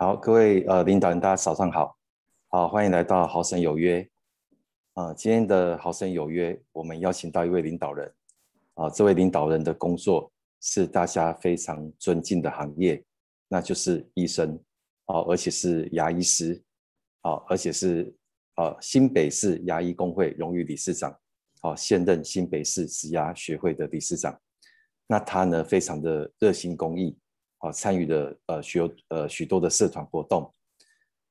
好，各位呃领导人，大家早上好，好，欢迎来到豪神有约。啊，今天的豪神有约，我们邀请到一位领导人。啊，这位领导人的工作是大家非常尊敬的行业，那就是医生。啊，而且是牙医师。啊，而且是啊新北市牙医工会荣誉理事长。啊，现任新北市植牙学会的理事长。那他呢，非常的热心公益。啊，参与的呃许多呃许多的社团活动，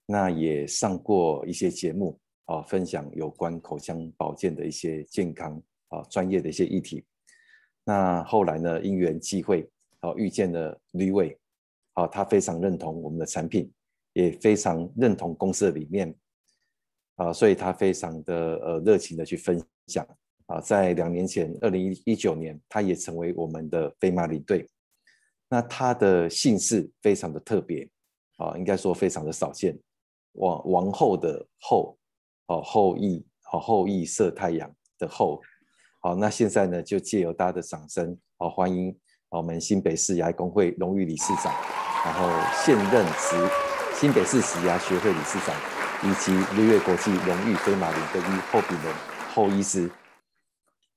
那也上过一些节目啊，分享有关口腔保健的一些健康啊专业的一些议题。那后来呢，因缘际会，啊遇见了吕伟，啊他非常认同我们的产品，也非常认同公司的理念，啊所以他非常的呃热情的去分享啊，在两年前，二零一九年，他也成为我们的飞马领队。那他的姓氏非常的特别啊，应该说非常的少见。王王后的后，哦后羿，哦后羿射太阳的后。好，那现在呢，就借由大家的掌声，好欢迎我们新北市牙工会荣誉理事长，然后现任职新北市洗牙学会理事长，以及绿月国际荣誉飞马领队一后病人后医师。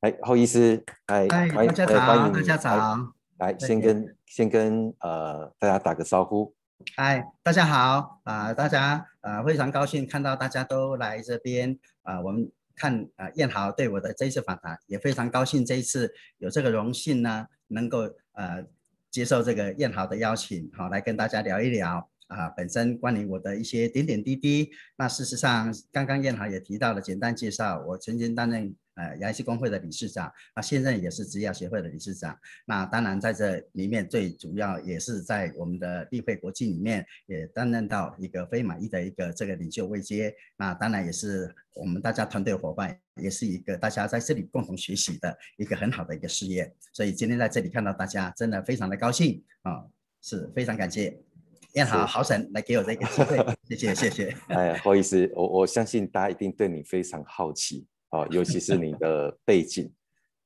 哎，后医师，哎，大家早，大家早。来，先跟先跟呃大家打个招呼。嗨，大家好啊！大家呃，非常高兴看到大家都来这边啊。我们看啊，燕豪对我的这一次访谈也非常高兴。这一次有这个荣幸呢，能够呃接受这个燕豪的邀请，好来跟大家聊一聊啊，本身关于我的一些点点滴滴。那事实上，刚刚燕豪也提到了简单介绍，我曾经担任。呃，牙医工会的理事长，那现任也是植牙协会的理事长。那当然在这里面最主要也是在我们的立会国际里面也担任到一个非满意的一个这个领袖位阶。那当然也是我们大家团队伙伴，也是一个大家在这里共同学习的一个很好的一个事业。所以今天在这里看到大家，真的非常的高兴啊，是非常感谢燕好好想来给我这个机会，谢谢谢谢。哎，不好意思，我我相信大家一定对你非常好奇。啊，尤其是你的背景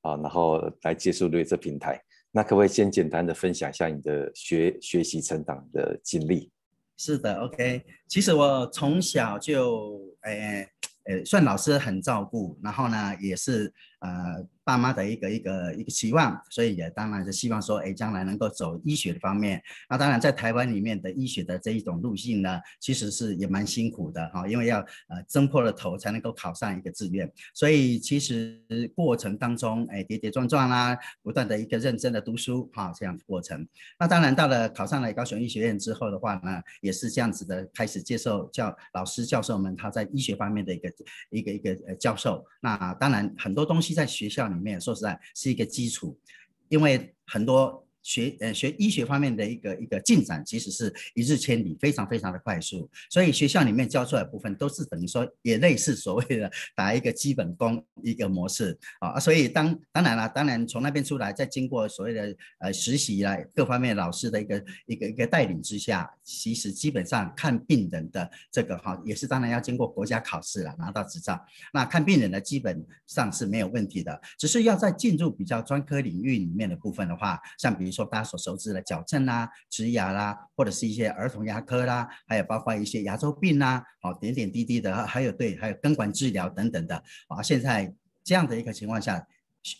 啊，然后来接触瑞这平台，那可不可以先简单的分享一下你的学学习成长的经历？是的，OK，其实我从小就诶。呃，算老师很照顾，然后呢，也是呃爸妈的一个一个一个期望，所以也当然是希望说，哎，将来能够走医学的方面。那当然，在台湾里面的医学的这一种路径呢，其实是也蛮辛苦的哈，因为要呃挣破了头才能够考上一个志愿，所以其实过程当中，哎，跌跌撞撞啦，不断的一个认真的读书哈，这样的过程。那当然到了考上了高雄医学院之后的话呢，也是这样子的，开始接受教老师教授们他在医学方面的一个。一个一个呃教授，那当然很多东西在学校里面，说实在是一个基础，因为很多。学呃学医学方面的一个一个进展，其实是一日千里，非常非常的快速。所以学校里面教出来部分，都是等于说也类似所谓的打一个基本功一个模式啊。所以当当然了，当然从那边出来，再经过所谓的呃实习来各方面老师的一个一个一个带领之下，其实基本上看病人的这个哈，也是当然要经过国家考试了，拿到执照。那看病人的基本上是没有问题的，只是要在进入比较专科领域里面的部分的话，像比如。说大家所熟知的矫正啦、植牙啦，或者是一些儿童牙科啦，还有包括一些牙周病啦，好点点滴滴的，还有对，还有根管治疗等等的啊。现在这样的一个情况下，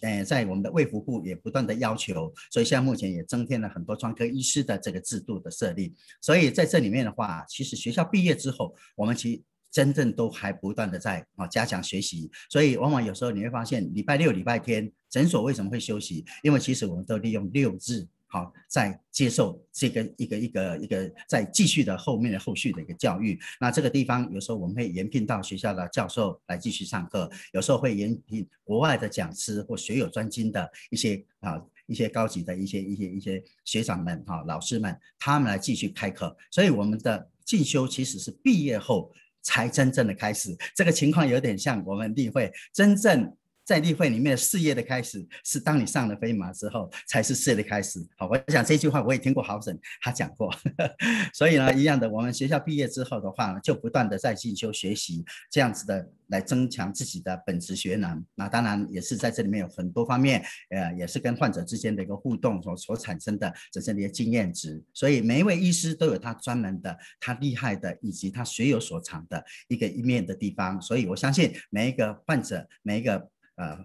呃，在我们的卫福部也不断的要求，所以现在目前也增添了很多专科医师的这个制度的设立。所以在这里面的话，其实学校毕业之后，我们其真正都还不断的在啊加强学习，所以往往有时候你会发现，礼拜六、礼拜天诊所为什么会休息？因为其实我们都利用六日，好在接受这个一个一个一个在继续的后面的后续的一个教育。那这个地方有时候我们会延聘到学校的教授来继续上课，有时候会延聘国外的讲师或学有专精的一些啊一些高级的一些一些一些学长们哈老师们，他们来继续开课。所以我们的进修其实是毕业后。才真正的开始，这个情况有点像我们例会真正在例会里面的事业的开始，是当你上了飞马之后，才是事业的开始。好，我想这句话我也听过豪神他讲过，所以呢，一样的，我们学校毕业之后的话，就不断的在进修学习，这样子的来增强自己的本职学能。那当然也是在这里面有很多方面，呃，也是跟患者之间的一个互动所所产生的这些的一些经验值。所以每一位医师都有他专门的、他厉害的，以及他学有所长的一个一面的地方。所以我相信每一个患者，每一个。呃，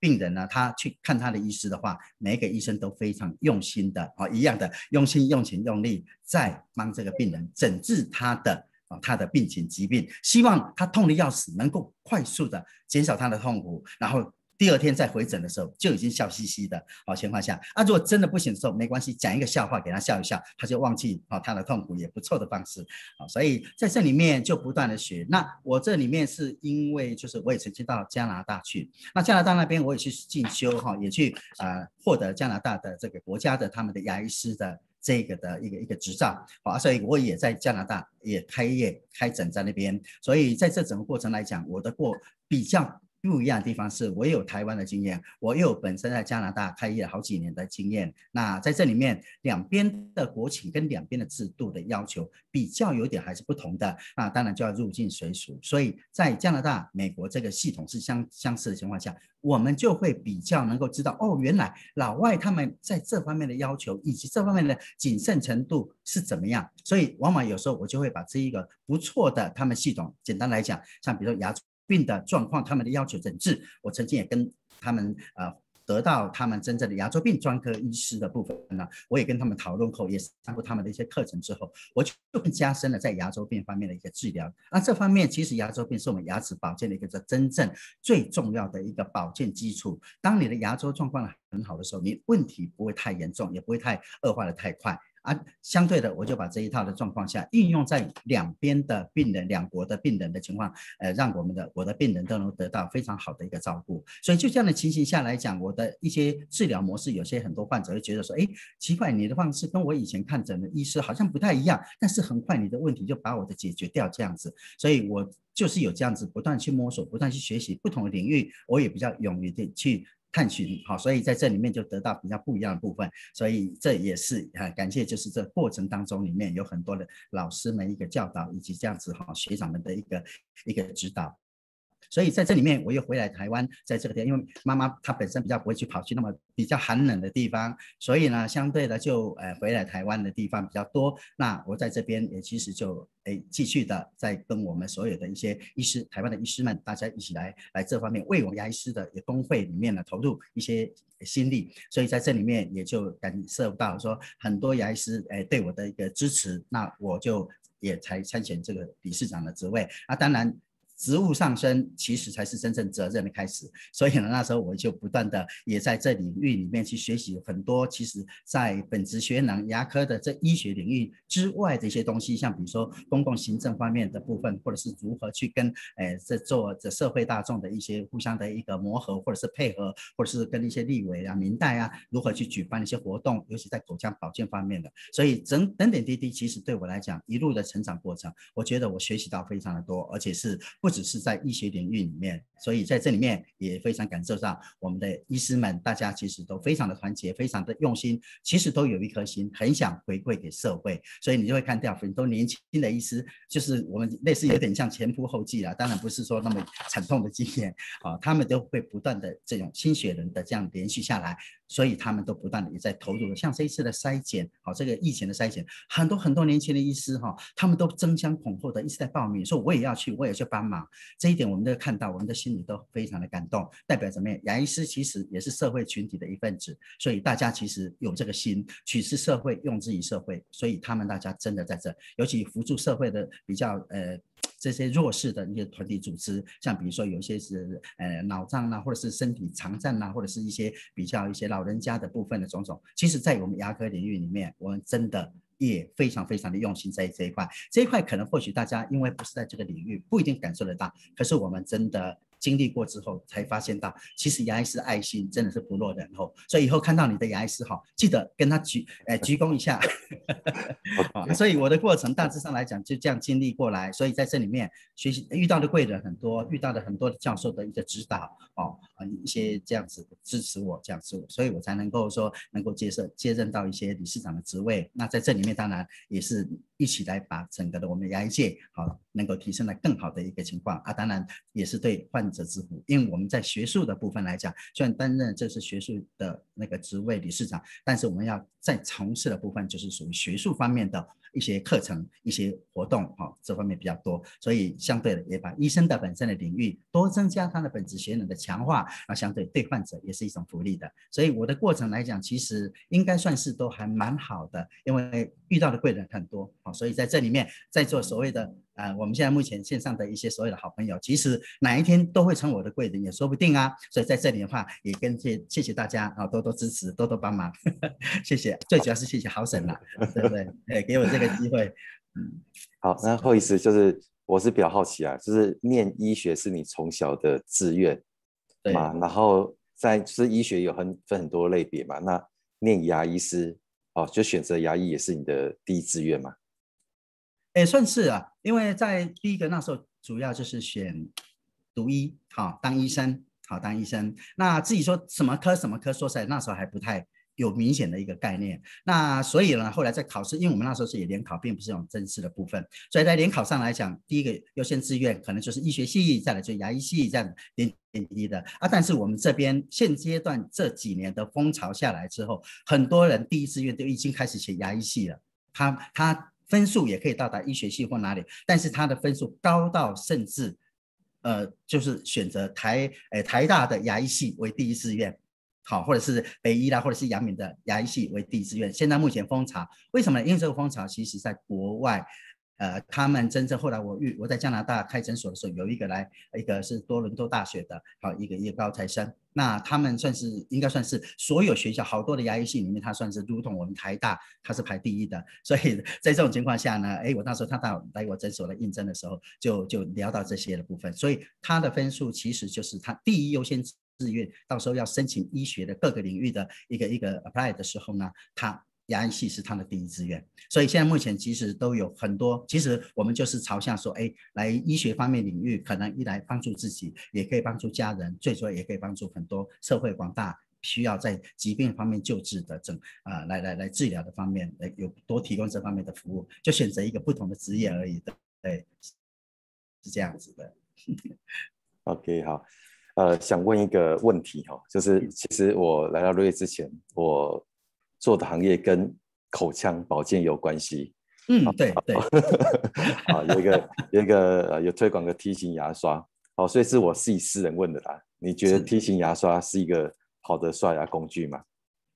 病人呢，他去看他的医师的话，每一个医生都非常用心的啊，一样的用心、用情、用力，在帮这个病人诊治他的啊他的病情疾病，希望他痛的要死，能够快速的减少他的痛苦，然后。第二天再回诊的时候就已经笑嘻嘻的好情况下，啊，如果真的不行的时候没关系，讲一个笑话给他笑一笑，他就忘记啊他的痛苦也不错的方式啊，所以在这里面就不断的学。那我这里面是因为就是我也曾经到加拿大去，那加拿大那边我也去进修哈，也去啊获得加拿大的这个国家的他们的牙医师的这个的一个一个执照啊，所以我也在加拿大也开业开诊在那边，所以在这整个过程来讲，我的过比较。不一样的地方是我有台湾的经验，我又本身在加拿大开业好几年的经验。那在这里面，两边的国情跟两边的制度的要求比较有点还是不同的。那当然就要入境随俗。所以在加拿大、美国这个系统是相相似的情况下，我们就会比较能够知道哦，原来老外他们在这方面的要求以及这方面的谨慎程度是怎么样。所以往往有时候我就会把这一个不错的他们系统，简单来讲，像比如说牙。病的状况，他们的要求诊治，我曾经也跟他们呃得到他们真正的牙周病专科医师的部分呢，我也跟他们讨论后，也上过他们的一些课程之后，我就更加深了在牙周病方面的一个治疗。那这方面其实牙周病是我们牙齿保健的一个真正最重要的一个保健基础。当你的牙周状况很好的时候，你问题不会太严重，也不会太恶化的太快。啊，相对的，我就把这一套的状况下应用在两边的病人、两国的病人的情况，呃，让我们的我的病人都能得到非常好的一个照顾。所以就这样的情形下来讲，我的一些治疗模式，有些很多患者会觉得说，哎，奇怪，你的方式跟我以前看诊的医师好像不太一样，但是很快你的问题就把我的解决掉这样子。所以我就是有这样子不断去摸索，不断去学习不同的领域，我也比较勇于的去。探寻好，所以在这里面就得到比较不一样的部分，所以这也是啊，感谢就是这过程当中里面有很多的老师们一个教导，以及这样子哈学长们的一个一个指导。所以在这里面，我又回来台湾，在这个地方，因为妈妈她本身比较不会去跑去那么比较寒冷的地方，所以呢，相对的就呃回来台湾的地方比较多。那我在这边也其实就诶继续的在跟我们所有的一些医师，台湾的医师们，大家一起来来这方面为我们牙医师的工会里面呢投入一些心力。所以在这里面也就感受到说很多牙医师诶对我的一个支持，那我就也才参选这个理事长的职位。那当然。职务上升，其实才是真正责任的开始。所以呢，那时候我就不断的也在这领域里面去学习很多。其实，在本职学能牙科的这医学领域之外的一些东西，像比如说公共行政方面的部分，或者是如何去跟诶这做这社会大众的一些互相的一个磨合，或者是配合，或者是跟一些立委啊、民代啊，如何去举办一些活动，尤其在口腔保健方面的。所以，整等点滴滴，其实对我来讲，一路的成长过程，我觉得我学习到非常的多，而且是。不只是在医学领域里面，所以在这里面也非常感受到我们的医师们，大家其实都非常的团结，非常的用心，其实都有一颗心，很想回馈给社会。所以你就会看到很多年轻的医师，就是我们类似有点像前仆后继啊，当然不是说那么惨痛的经验啊，他们都会不断的这种心血人的这样连续下来。所以他们都不断的也在投入，像这一次的筛检，好这个疫情的筛检，很多很多年轻的医师哈，他们都争相恐后的一直在报名，说我也要去，我也去帮忙。这一点我们都看到，我们的心里都非常的感动。代表什么？牙医师其实也是社会群体的一份子，所以大家其实有这个心，取之社会，用之于社会。所以他们大家真的在这，尤其辅助社会的比较呃。这些弱势的一些团体组织，像比如说有些是呃脑障啊，或者是身体残障啊，或者是一些比较一些老人家的部分的种种，其实在我们牙科领域里面，我们真的也非常非常的用心在这一块。这一块可能或许大家因为不是在这个领域，不一定感受得到，可是我们真的经历过之后，才发现到其实牙医师爱心真的是不落人后，所以以后看到你的牙医师哈，记得跟他鞠呃 鞠躬一下。啊，所以我的过程大致上来讲就这样经历过来，所以在这里面学习遇到的贵人很多，遇到的很多的教授的一个指导哦，啊一些这样子支持我这样子，所以我才能够说能够接受接任到一些理事长的职位。那在这里面当然也是一起来把整个的我们牙医界好能够提升到更好的一个情况啊，当然也是对患者之福，因为我们在学术的部分来讲，虽然担任这是学术的那个职位理事长，但是我们要在从事的部分就是属于学术方面的。一些课程、一些活动，哈，这方面比较多，所以相对的也把医生的本身的领域多增加他的本职学能的强化，那相对对患者也是一种福利的。所以我的过程来讲，其实应该算是都还蛮好的，因为遇到的贵人很多，好，所以在这里面在做所谓的。啊，我们现在目前线上的一些所有的好朋友，其实哪一天都会成我的贵人，也说不定啊。所以在这里的话，也跟谢谢谢大家啊，多多支持，多多帮忙，谢谢。最主要是谢谢好婶啦，对不对？哎，给我这个机会。嗯，好，那后一次就是，我是比较好奇啊，就是念医学是你从小的志愿，对嘛？然后在就是医学有很分很多类别嘛，那念牙医师哦，就选择牙医也是你的第一志愿嘛？也算是啊，因为在第一个那时候，主要就是选读医，好当医生，好当医生。那自己说什么科什么科，说实在那时候还不太有明显的一个概念。那所以呢，后来在考试，因为我们那时候是也联考，并不是这种正式的部分，所以在联考上来讲，第一个优先志愿可能就是医学系，再来就牙医系这样点点滴滴的啊。但是我们这边现阶段这几年的风潮下来之后，很多人第一志愿都已经开始写牙医系了，他他。分数也可以到达医学系或哪里，但是他的分数高到甚至，呃，就是选择台诶台大的牙医系为第一志愿，好，或者是北医啦，或者是阳明的牙医系为第一志愿。现在目前风潮，为什么呢？因为这个风潮其实在国外。呃，他们真正后来我遇我在加拿大开诊所的时候，有一个来，一个是多伦多大学的，好一个一个高材生，那他们算是应该算是所有学校好多的牙医系里面，他算是如同我们台大，他是排第一的。所以在这种情况下呢，哎，我那时候他到来我诊所来应征的时候，就就聊到这些的部分，所以他的分数其实就是他第一优先志愿，到时候要申请医学的各个领域的一个一个 apply 的时候呢，他。牙医系是他的第一志愿，所以现在目前其实都有很多，其实我们就是朝向说，哎，来医学方面领域，可能一来帮助自己，也可以帮助家人，最主要也可以帮助很多社会广大需要在疾病方面救治的整啊，来来来治疗的方面，来有多提供这方面的服务，就选择一个不同的职业而已的，对，是这样子的。OK，好，呃，想问一个问题哈，就是其实我来到瑞之前，我做的行业跟口腔保健有关系，嗯，对对，啊，有一个有一个呃有推广个梯形牙刷，好，所以是我自己私人问的啦。你觉得梯形牙刷是一个好的刷牙工具吗？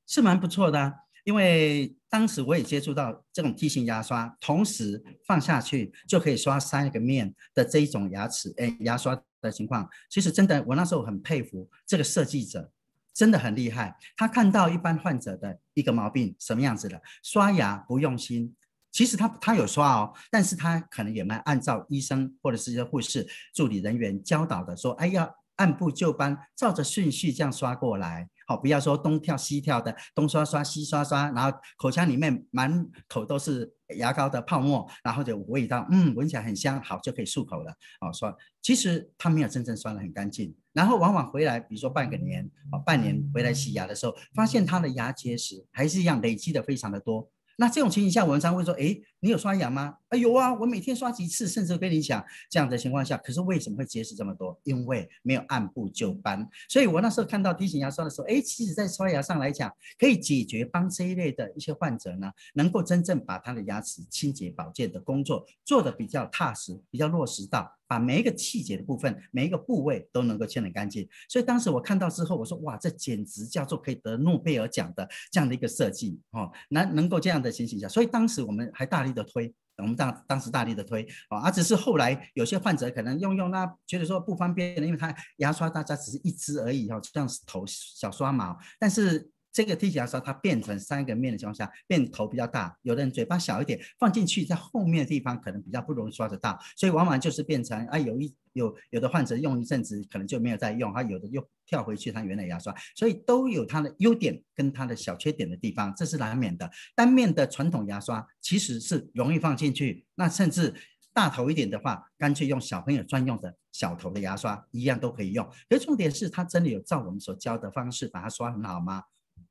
是蛮不错的，啊，因为当时我也接触到这种梯形牙刷，同时放下去就可以刷三个面的这一种牙齿，哎，牙刷的情况，其实真的我那时候很佩服这个设计者。真的很厉害，他看到一般患者的一个毛病什么样子的，刷牙不用心，其实他他有刷哦，但是他可能也没按照医生或者是一些护士助理人员教导的说，哎要按部就班，照着顺序这样刷过来。好，不要说东跳西跳的，东刷刷西刷刷，然后口腔里面满口都是牙膏的泡沫，然后就味道，嗯，闻起来很香，好就可以漱口了。哦，刷，其实他没有真正刷的很干净，然后往往回来，比如说半个年，哦，半年回来洗牙的时候，发现他的牙结石还是一样累积的非常的多。那这种情形下，我们常会说，哎，你有刷牙吗？啊，有啊，我每天刷几次，甚至跟你讲，这样的情况下，可是为什么会结石这么多？因为没有按部就班。所以我那时候看到梯形牙刷的时候，哎，其实在刷牙上来讲，可以解决帮这一类的一些患者呢，能够真正把他的牙齿清洁保健的工作做得比较踏实，比较落实到。把每一个细节的部分，每一个部位都能够清理干净，所以当时我看到之后，我说哇，这简直叫做可以得诺贝尔奖的这样的一个设计哦，能能够这样的情形下，所以当时我们还大力的推，我们当当时大力的推啊，而只是后来有些患者可能用用那觉得说不方便，因为他牙刷大家只是一支而已哦，像头小刷毛，但是这个梯形牙刷它变成三个面的情况下，变头比较大，有的人嘴巴小一点，放进去在后面的地方可能比较不容易刷得到，所以往往就是变成啊，有一有有的患者用一阵子可能就没有再用，他有的又跳回去他原来牙刷，所以都有它的优点跟它的小缺点的地方，这是难免的。单面的传统牙刷其实是容易放进去，那甚至大头一点的话，干脆用小朋友专用的小头的牙刷一样都可以用。可重点是它真的有照我们所教的方式把它刷很好吗？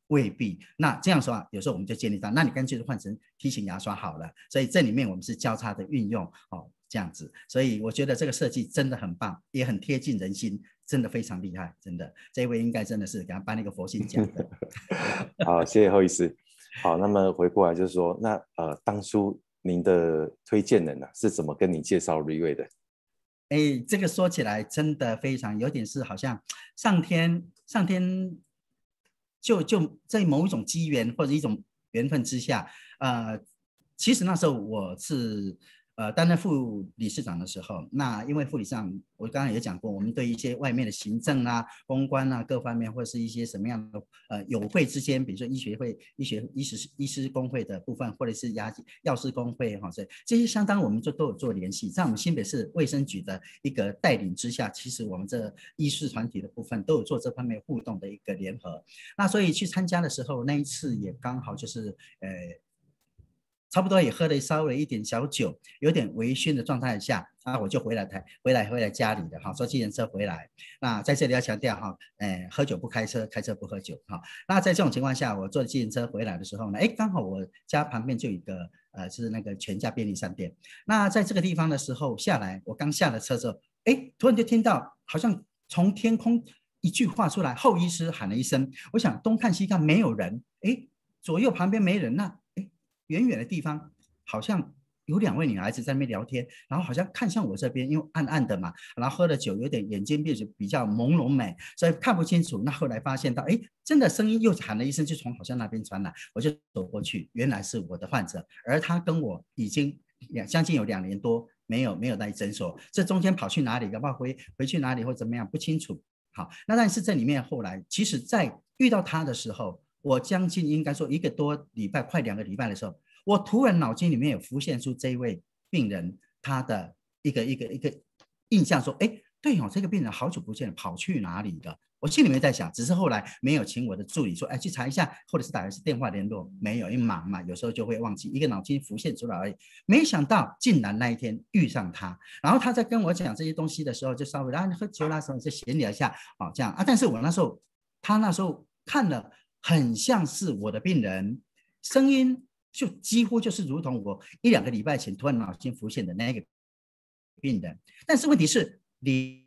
未必，那这样说啊，有时候我们就建立到，那你干脆就换成梯形牙刷好了。所以这里面我们是交叉的运用哦，这样子。所以我觉得这个设计真的很棒，也很贴近人心，真的非常厉害，真的。这一位应该真的是给他颁了一个佛心奖的。好，谢谢侯医师。好，那么回过来就是说，那呃，当初您的推荐人呢是怎么跟你介绍瑞瑞的？哎，这个说起来真的非常有点是好像上天上天。就就在某一种机缘或者一种缘分之下，呃，其实那时候我是。呃，担任副理事长的时候，那因为副理事长，我刚刚也讲过，我们对一些外面的行政啊、公关啊各方面，或者是一些什么样的呃友会之间，比如说医学会、医学医师医师工会的部分，或者是牙药师工会哈，这这些相当我们就都有做联系，在我们新北市卫生局的一个带领之下，其实我们这医师团体的部分都有做这方面互动的一个联合。那所以去参加的时候，那一次也刚好就是呃。差不多也喝了稍微一点小酒，有点微醺的状态下，啊，我就回来台，回来回来家里的哈，坐计程车回来。那在这里要强调哈，哎，喝酒不开车，开车不喝酒哈。那在这种情况下，我坐计程车回来的时候呢，哎，刚好我家旁边就有一个呃，是那个全家便利商店。那在这个地方的时候下来，我刚下了车之后，哎，突然就听到好像从天空一句话出来，后医师喊了一声，我想东看西看没有人，哎，左右旁边没人那。远远的地方，好像有两位女孩子在那边聊天，然后好像看向我这边，因为暗暗的嘛，然后喝了酒，有点眼睛闭着，比较朦胧美，所以看不清楚。那后来发现到，哎，真的声音又喊了一声，就从好像那边传来，我就走过去，原来是我的患者，而他跟我已经两将近有两年多没有没有在诊所，这中间跑去哪里，要不要回回去哪里或怎么样不清楚。好，那但是这里面后来，其实在遇到他的时候。我将近应该说一个多礼拜，快两个礼拜的时候，我突然脑筋里面有浮现出这一位病人他的一个一个一个印象，说，哎，对哦，这个病人好久不见，跑去哪里了？我心里面在想，只是后来没有请我的助理说，哎，去查一下，或者是打一次电话联络，没有，因为忙嘛，有时候就会忘记，一个脑筋浮现出来而已。没想到竟然那一天遇上他，然后他在跟我讲这些东西的时候，就稍微啊，你喝酒啦什么，就闲聊一下，哦，这样啊。但是我那时候，他那时候看了。很像是我的病人，声音就几乎就是如同我一两个礼拜前突然脑筋浮现的那个病人，但是问题是脸，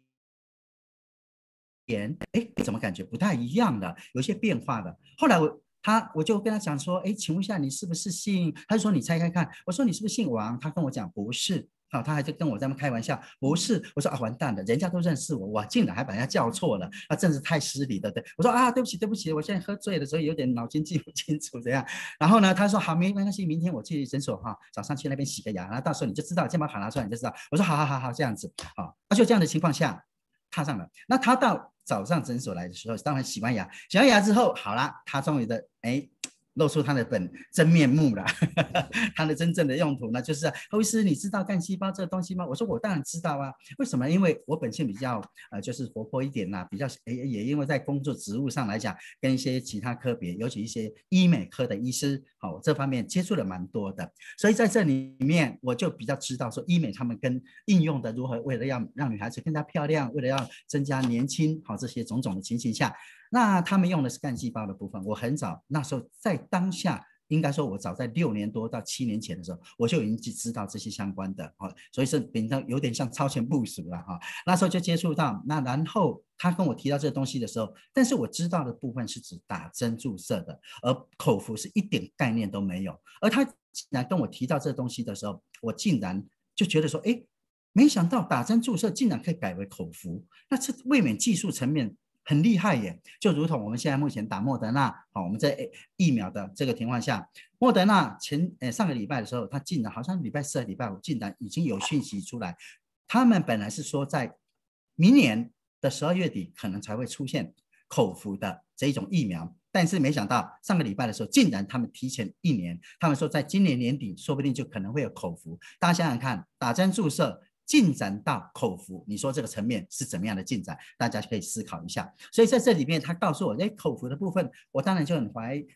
哎，怎么感觉不太一样的，有些变化的。后来我他我就跟他讲说，哎，请问一下你是不是姓？他就说你猜猜看。我说你是不是姓王？他跟我讲不是。好，他还在跟我在那开玩笑，不是，我说啊，完蛋了，人家都认识我，我竟然还把人家叫错了，那真是太失礼了，对，我说啊，对不起，对不起，我现在喝醉了，所以有点脑筋记不清楚这样。然后呢，他说好，没关系，明天我去诊所哈，早上去那边洗个牙，然后到时候你就知道，先把卡拿出来你就知道。我说好好好好，这样子，好，那就这样的情况下踏上了。那他到早上诊所来的时候，当然洗完牙，洗完牙之后，好了，他终于的，哎。露出他的本真面目了，他的真正的用途呢，就是侯医师，你知道干细胞这个东西吗？我说我当然知道啊，为什么？因为我本性比较呃，就是活泼一点啦，比较也也因为在工作职务上来讲，跟一些其他科别，尤其一些医美科的医师，好这方面接触的蛮多的，所以在这里面我就比较知道说医美他们跟应用的如何，为了要让女孩子更加漂亮，为了要增加年轻，好这些种种的情形下。那他们用的是干细胞的部分。我很早那时候在当下，应该说，我早在六年多到七年前的时候，我就已经知道这些相关的啊，所以是比较有点像超前部署了哈。那时候就接触到，那然后他跟我提到这个东西的时候，但是我知道的部分是指打针注射的，而口服是一点概念都没有。而他竟然跟我提到这个东西的时候，我竟然就觉得说，哎，没想到打针注射竟然可以改为口服，那这未免技术层面。很厉害耶，就如同我们现在目前打莫德纳，好，我们在疫苗的这个情况下，莫德纳前呃上个礼拜的时候，它竟然好像礼拜四、礼拜五竟然已经有讯息出来，他们本来是说在明年的十二月底可能才会出现口服的这一种疫苗，但是没想到上个礼拜的时候，竟然他们提前一年，他们说在今年年底，说不定就可能会有口服。大家想想看，打针注射进展到口服，你说这个层面是怎么样的进展？大家可以思考一下。所以在这里面，他告诉我，哎，口服的部分，我当然就很怀疑。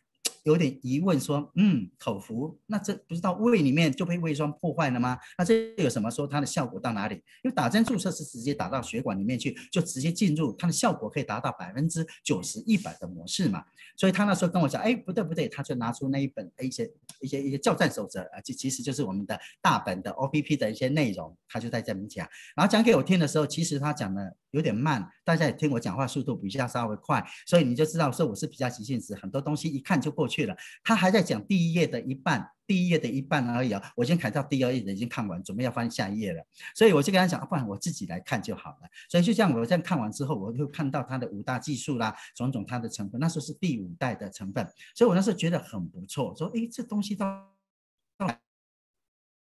有点疑问，说，嗯，口服，那这不是到胃里面就被胃酸破坏了吗？那这有什么说它的效果到哪里？因为打针注射是直接打到血管里面去，就直接进入，它的效果可以达到百分之九十一百的模式嘛。所以他那时候跟我讲，哎，不对不对，他就拿出那一本一些一些一些教战守则啊，就其实就是我们的大本的 O P P 的一些内容，他就在这边讲，然后讲给我听的时候，其实他讲的有点慢，大家也听我讲话速度比较稍微快，所以你就知道说我是比较急性子，很多东西一看就过去。去了，他还在讲第一页的一半，第一页的一半而已啊！我已经看到第二页的已经看完，准备要翻下一页了，所以我就跟他讲，不然我自己来看就好了。所以就这样，我这样看完之后，我就看到它的五大技术啦，种种它的成分，那时候是第五代的成分，所以我那时候觉得很不错，说，哎，这东西都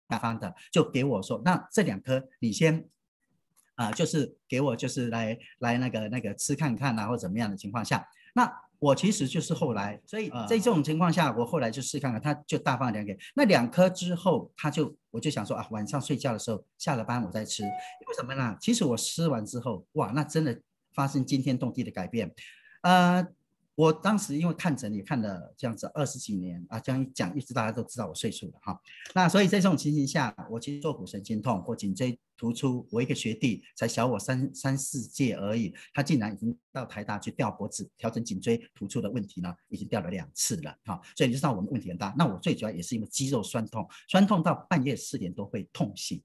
哪方的，就给我说，那这两颗你先啊，就是给我就是来来那个那个吃看看啊，或怎么样的情况下，那。我其实就是后来，所以在这种情况下，我后来就试看看，他就大放两给那两颗之后，他就我就想说啊，晚上睡觉的时候下了班我再吃，为什么呢？其实我吃完之后，哇，那真的发生惊天动地的改变，呃。我当时因为看诊也看了这样子二十几年啊，这样一讲，一直大家都知道我岁数了哈。那所以在这种情形下，我其实坐骨神经痛或颈椎突出，我一个学弟才小我三三四届而已，他竟然已经到台大去吊脖子调整颈椎突出的问题呢，已经吊了两次了哈。所以你知道我们问题很大。那我最主要也是因为肌肉酸痛，酸痛到半夜四点多会痛醒。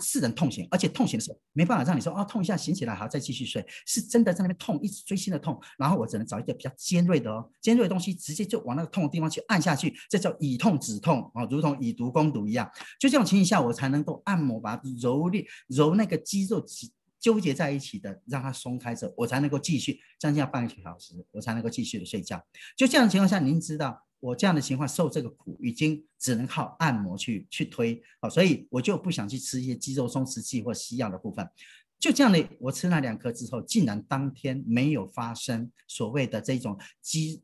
是人痛醒，而且痛醒的时候没办法让你说哦痛一下醒起来好再继续睡，是真的在那边痛，一直锥心的痛，然后我只能找一个比较尖锐的哦，尖锐的东西直接就往那个痛的地方去按下去，这叫以痛止痛啊，如同以毒攻毒一样。就这种情形下，我才能够按摩把它揉练揉那个肌肉纠结在一起的，让它松开着，我才能够继续将近要半个小时，我才能够继续的睡觉。就这样的情况下，您知道。我这样的情况受这个苦，已经只能靠按摩去去推，好，所以我就不想去吃一些肌肉松弛剂或西药的部分。就这样的，我吃那两颗之后，竟然当天没有发生所谓的这种肌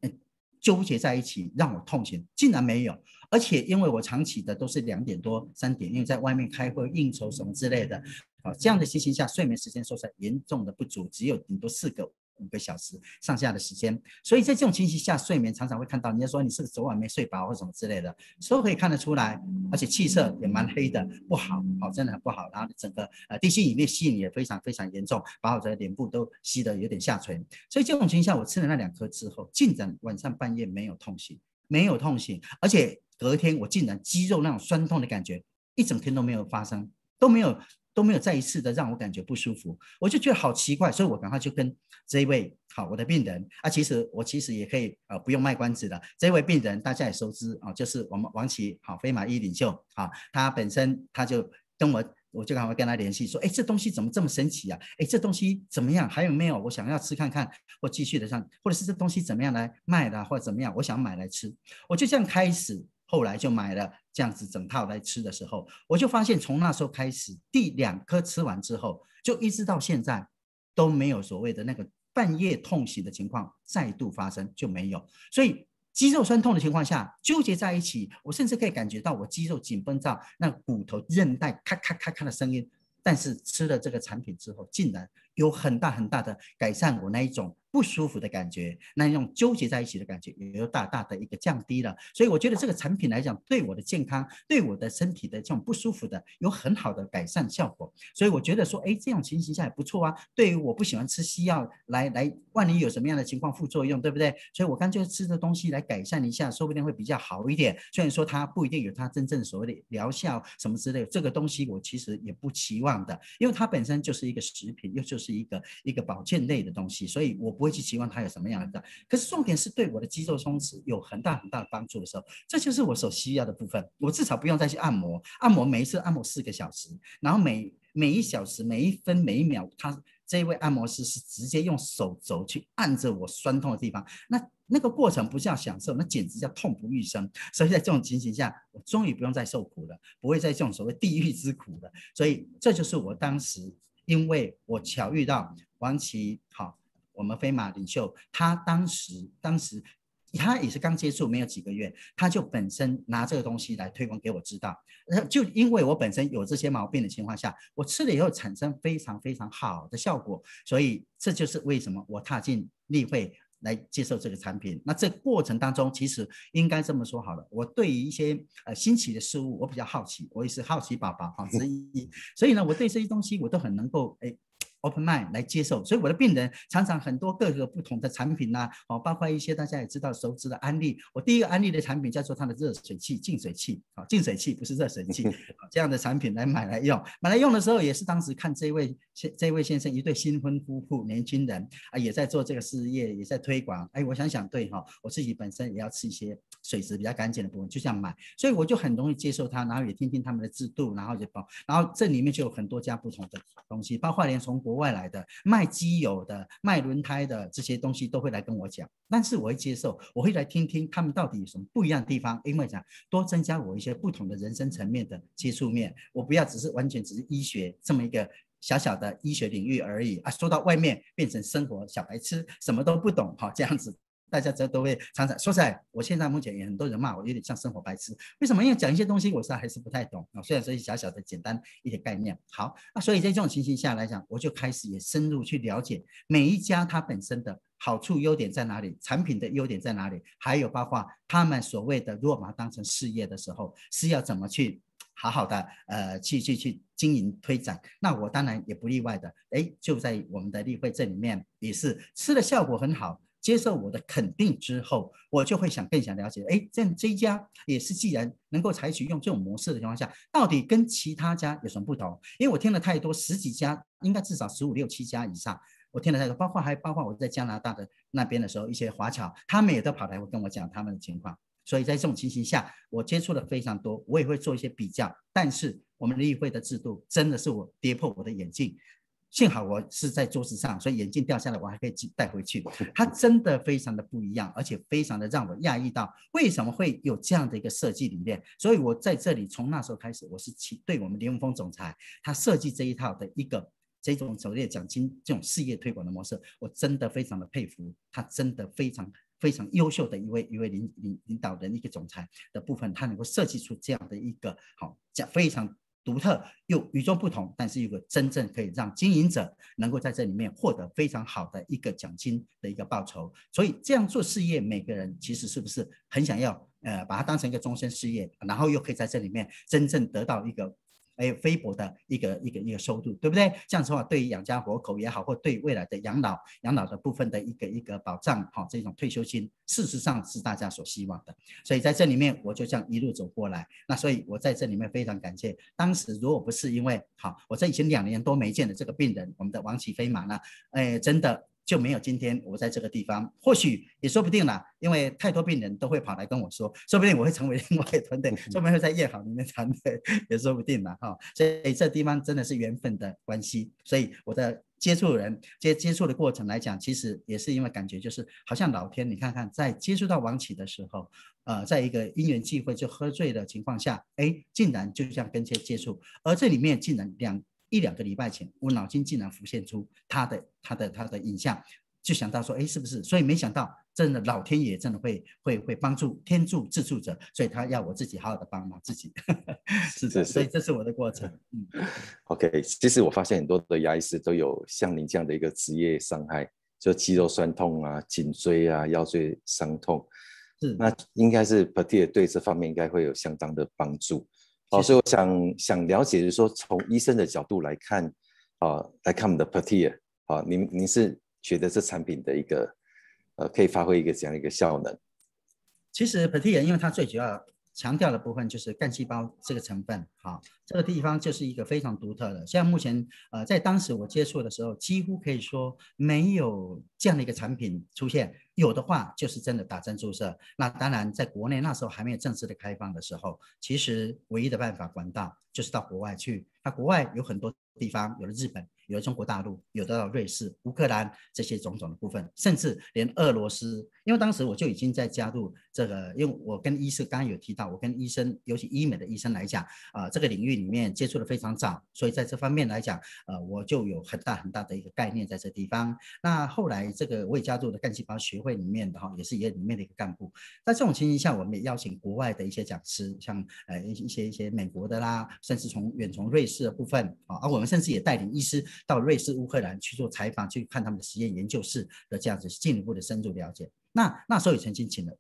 纠结在一起让我痛醒，竟然没有。而且因为我长期的都是两点多三点，因为在外面开会应酬什么之类的，好，这样的情形下，睡眠时间受在严重的不足，只有顶多四个。五个小时上下的时间，所以在这种情形下，睡眠常常会看到，人家说你是昨晚没睡饱或什么之类的，所以可以看得出来，而且气色也蛮黑的，不好，好真的很不好。然后整个呃地心引力吸引也非常非常严重，把我的脸部都吸得有点下垂。所以这种情形下，我吃了那两颗之后，竟然晚上半夜没有痛醒，没有痛醒，而且隔天我竟然肌肉那种酸痛的感觉一整天都没有发生，都没有。都没有再一次的让我感觉不舒服，我就觉得好奇怪，所以我赶快就跟这一位好我的病人啊，其实我其实也可以呃不用卖关子的，这位病人大家也熟知啊，就是我们王琦好飞马医领袖啊，他本身他就跟我，我就赶快跟他联系说，哎，这东西怎么这么神奇啊？哎，这东西怎么样？还有没有？我想要吃看看，或继续的上，或者是这东西怎么样来卖的，或者怎么样？我想买来吃，我就这样开始。后来就买了这样子整套来吃的时候，我就发现从那时候开始，第两颗吃完之后，就一直到现在都没有所谓的那个半夜痛醒的情况再度发生，就没有。所以肌肉酸痛的情况下纠结在一起，我甚至可以感觉到我肌肉紧绷到那骨头韧带咔咔咔咔的声音。但是吃了这个产品之后，竟然有很大很大的改善，我那一种。不舒服的感觉，那一种纠结在一起的感觉，也有大大的一个降低了。所以我觉得这个产品来讲，对我的健康，对我的身体的这种不舒服的，有很好的改善效果。所以我觉得说，哎，这种情形下也不错啊。对于我不喜欢吃西药，来来，万一有什么样的情况副作用，对不对？所以我干脆吃这东西来改善一下，说不定会比较好一点。虽然说它不一定有它真正所谓的疗效什么之类，这个东西我其实也不期望的，因为它本身就是一个食品，又就是是一个一个保健类的东西，所以我不会去期望它有什么样的。可是重点是对我的肌肉松弛有很大很大的帮助的时候，这就是我所需要的部分。我至少不用再去按摩，按摩每一次按摩四个小时，然后每每一小时每一分每一秒，他这位按摩师是直接用手肘去按着我酸痛的地方，那那个过程不叫享受，那简直叫痛不欲生。所以在这种情形下，我终于不用再受苦了，不会再这种所谓地狱之苦了。所以这就是我当时，因为我巧遇到王琦好。我们飞马领袖，他当时当时他也是刚接触没有几个月，他就本身拿这个东西来推广给我知道，然后就因为我本身有这些毛病的情况下，我吃了以后产生非常非常好的效果，所以这就是为什么我踏进立会来接受这个产品。那这过程当中，其实应该这么说好了，我对于一些呃新奇的事物，我比较好奇，我也是好奇宝宝哈之一，所以呢，我对这些东西我都很能够哎。Open mind 来接受，所以我的病人常常很多各个不同的产品呐，哦，包括一些大家也知道熟知的安利。我第一个安利的产品叫做它的热水器、净水器，啊，净水器不是热水器，这样的产品来买来用。买来用的时候，也是当时看这位先这位先生一对新婚夫妇年轻人啊，也在做这个事业，也在推广。哎，我想想，对哈，我自己本身也要吃一些水质比较干净的部分，就这样买，所以我就很容易接受它，然后也听听他们的制度，然后就包，然后这里面就有很多家不同的东西，包括连从。国外来的卖机油的、卖轮胎的这些东西都会来跟我讲，但是我会接受，我会来听听他们到底有什么不一样的地方，因为讲多增加我一些不同的人生层面的接触面，我不要只是完全只是医学这么一个小小的医学领域而已。啊，说到外面变成生活小白痴，什么都不懂哈，这样子。大家这都会常常说出来。我现在目前也很多人骂我，有点像生活白痴。为什么？因为讲一些东西，我实在还是不太懂啊。虽然说一小小的、简单一点概念。好，那所以在这种情形下来讲，我就开始也深入去了解每一家它本身的好处、优点在哪里，产品的优点在哪里，还有包括他们所谓的，如果把它当成事业的时候，是要怎么去 好好的呃去去去经营推展。那我当然也不例外的，哎，就在我们的例会这里面也是吃的效果很好。接受我的肯定之后，我就会想更想了解，哎，这样这一家也是既然能够采取用这种模式的情况下，到底跟其他家有什么不同？因为我听了太多，十几家，应该至少十五六七家以上，我听了太多，包括还包括我在加拿大的那边的时候，一些华侨，他们也都跑来跟我讲他们的情况。所以在这种情形下，我接触的非常多，我也会做一些比较。但是我们议会的制度真的是我跌破我的眼镜。幸好我是在桌子上，所以眼镜掉下来我还可以带回去。它真的非常的不一样，而且非常的让我讶异到为什么会有这样的一个设计理念。所以我在这里从那时候开始，我是起对我们林文峰总裁他设计这一套的一个这种所谓奖金这种事业推广的模式，我真的非常的佩服他，真的非常非常优秀的一位一位领领领导人一个总裁的部分，他能够设计出这样的一个好讲非常。独特又与众不同，但是有个真正可以让经营者能够在这里面获得非常好的一个奖金的一个报酬，所以这样做事业，每个人其实是不是很想要呃把它当成一个终身事业，然后又可以在这里面真正得到一个。还有微薄的一个一个一个收入，对不对？这样子的话，对于养家活口也好，或对未来的养老养老的部分的一个一个保障，哈，这种退休金，事实上是大家所希望的。所以在这里面，我就这样一路走过来。那所以我在这里面非常感谢，当时如果不是因为好，我在以前两年多没见的这个病人，我们的王启飞嘛呢，哎，真的。就没有今天我在这个地方，或许也说不定啦，因为太多病人都会跑来跟我说，说不定我会成为另外一个团队，说不定会在夜好里面团队，也说不定啦哈。所以这地方真的是缘分的关系，所以我的接触人接接触的过程来讲，其实也是因为感觉就是好像老天，你看看在接触到王启的时候，呃，在一个因缘际会就喝醉的情况下，哎，竟然就这样跟接接触，而这里面竟然两。一两个礼拜前，我脑筋竟然浮现出他的、他的、他的影像，就想到说，哎，是不是？所以没想到，真的老天爷真的会会会帮助天助自助者，所以他要我自己好好的帮忙自己。是的，所以这是我的过程。嗯，OK，其实我发现很多的牙医师都有像您这样的一个职业伤害，就肌肉酸痛啊、颈椎啊、腰椎伤痛。是，那应该是 p a t i 对这方面应该会有相当的帮助。好，所以我想想了解，就是说从医生的角度来看，啊，来看我们的 p a t i a 啊，您您是觉得这产品的一个，呃，可以发挥一个怎样一个效能？其实 p a t i a 因为它最主要强调的部分就是干细胞这个成分，啊，这个地方就是一个非常独特的。像目前，呃，在当时我接触的时候，几乎可以说没有这样的一个产品出现。有的话就是真的打针注射，那当然在国内那时候还没有正式的开放的时候，其实唯一的办法管道就是到国外去。那国外有很多地方，有的日本，有的中国大陆，有的到瑞士、乌克兰这些种种的部分，甚至连俄罗斯。因为当时我就已经在加入这个，因为我跟医生刚刚有提到，我跟医生，尤其医美的医生来讲，啊，这这个领域里面接触的非常早，所以在这方面来讲，呃，我就有很大很大的一个概念在这地方。那后来这个我也加入了干细胞学会里面的哈，也是也里面的一个干部。在这种情形下，我们也邀请国外的一些讲师，像呃一些一些美国的啦，甚至从远从瑞士的部分啊，而我们甚至也带领医师到瑞士、乌克兰去做采访，去看他们的实验研究室的这样子进一步的深入了解。那那时候也曾经请了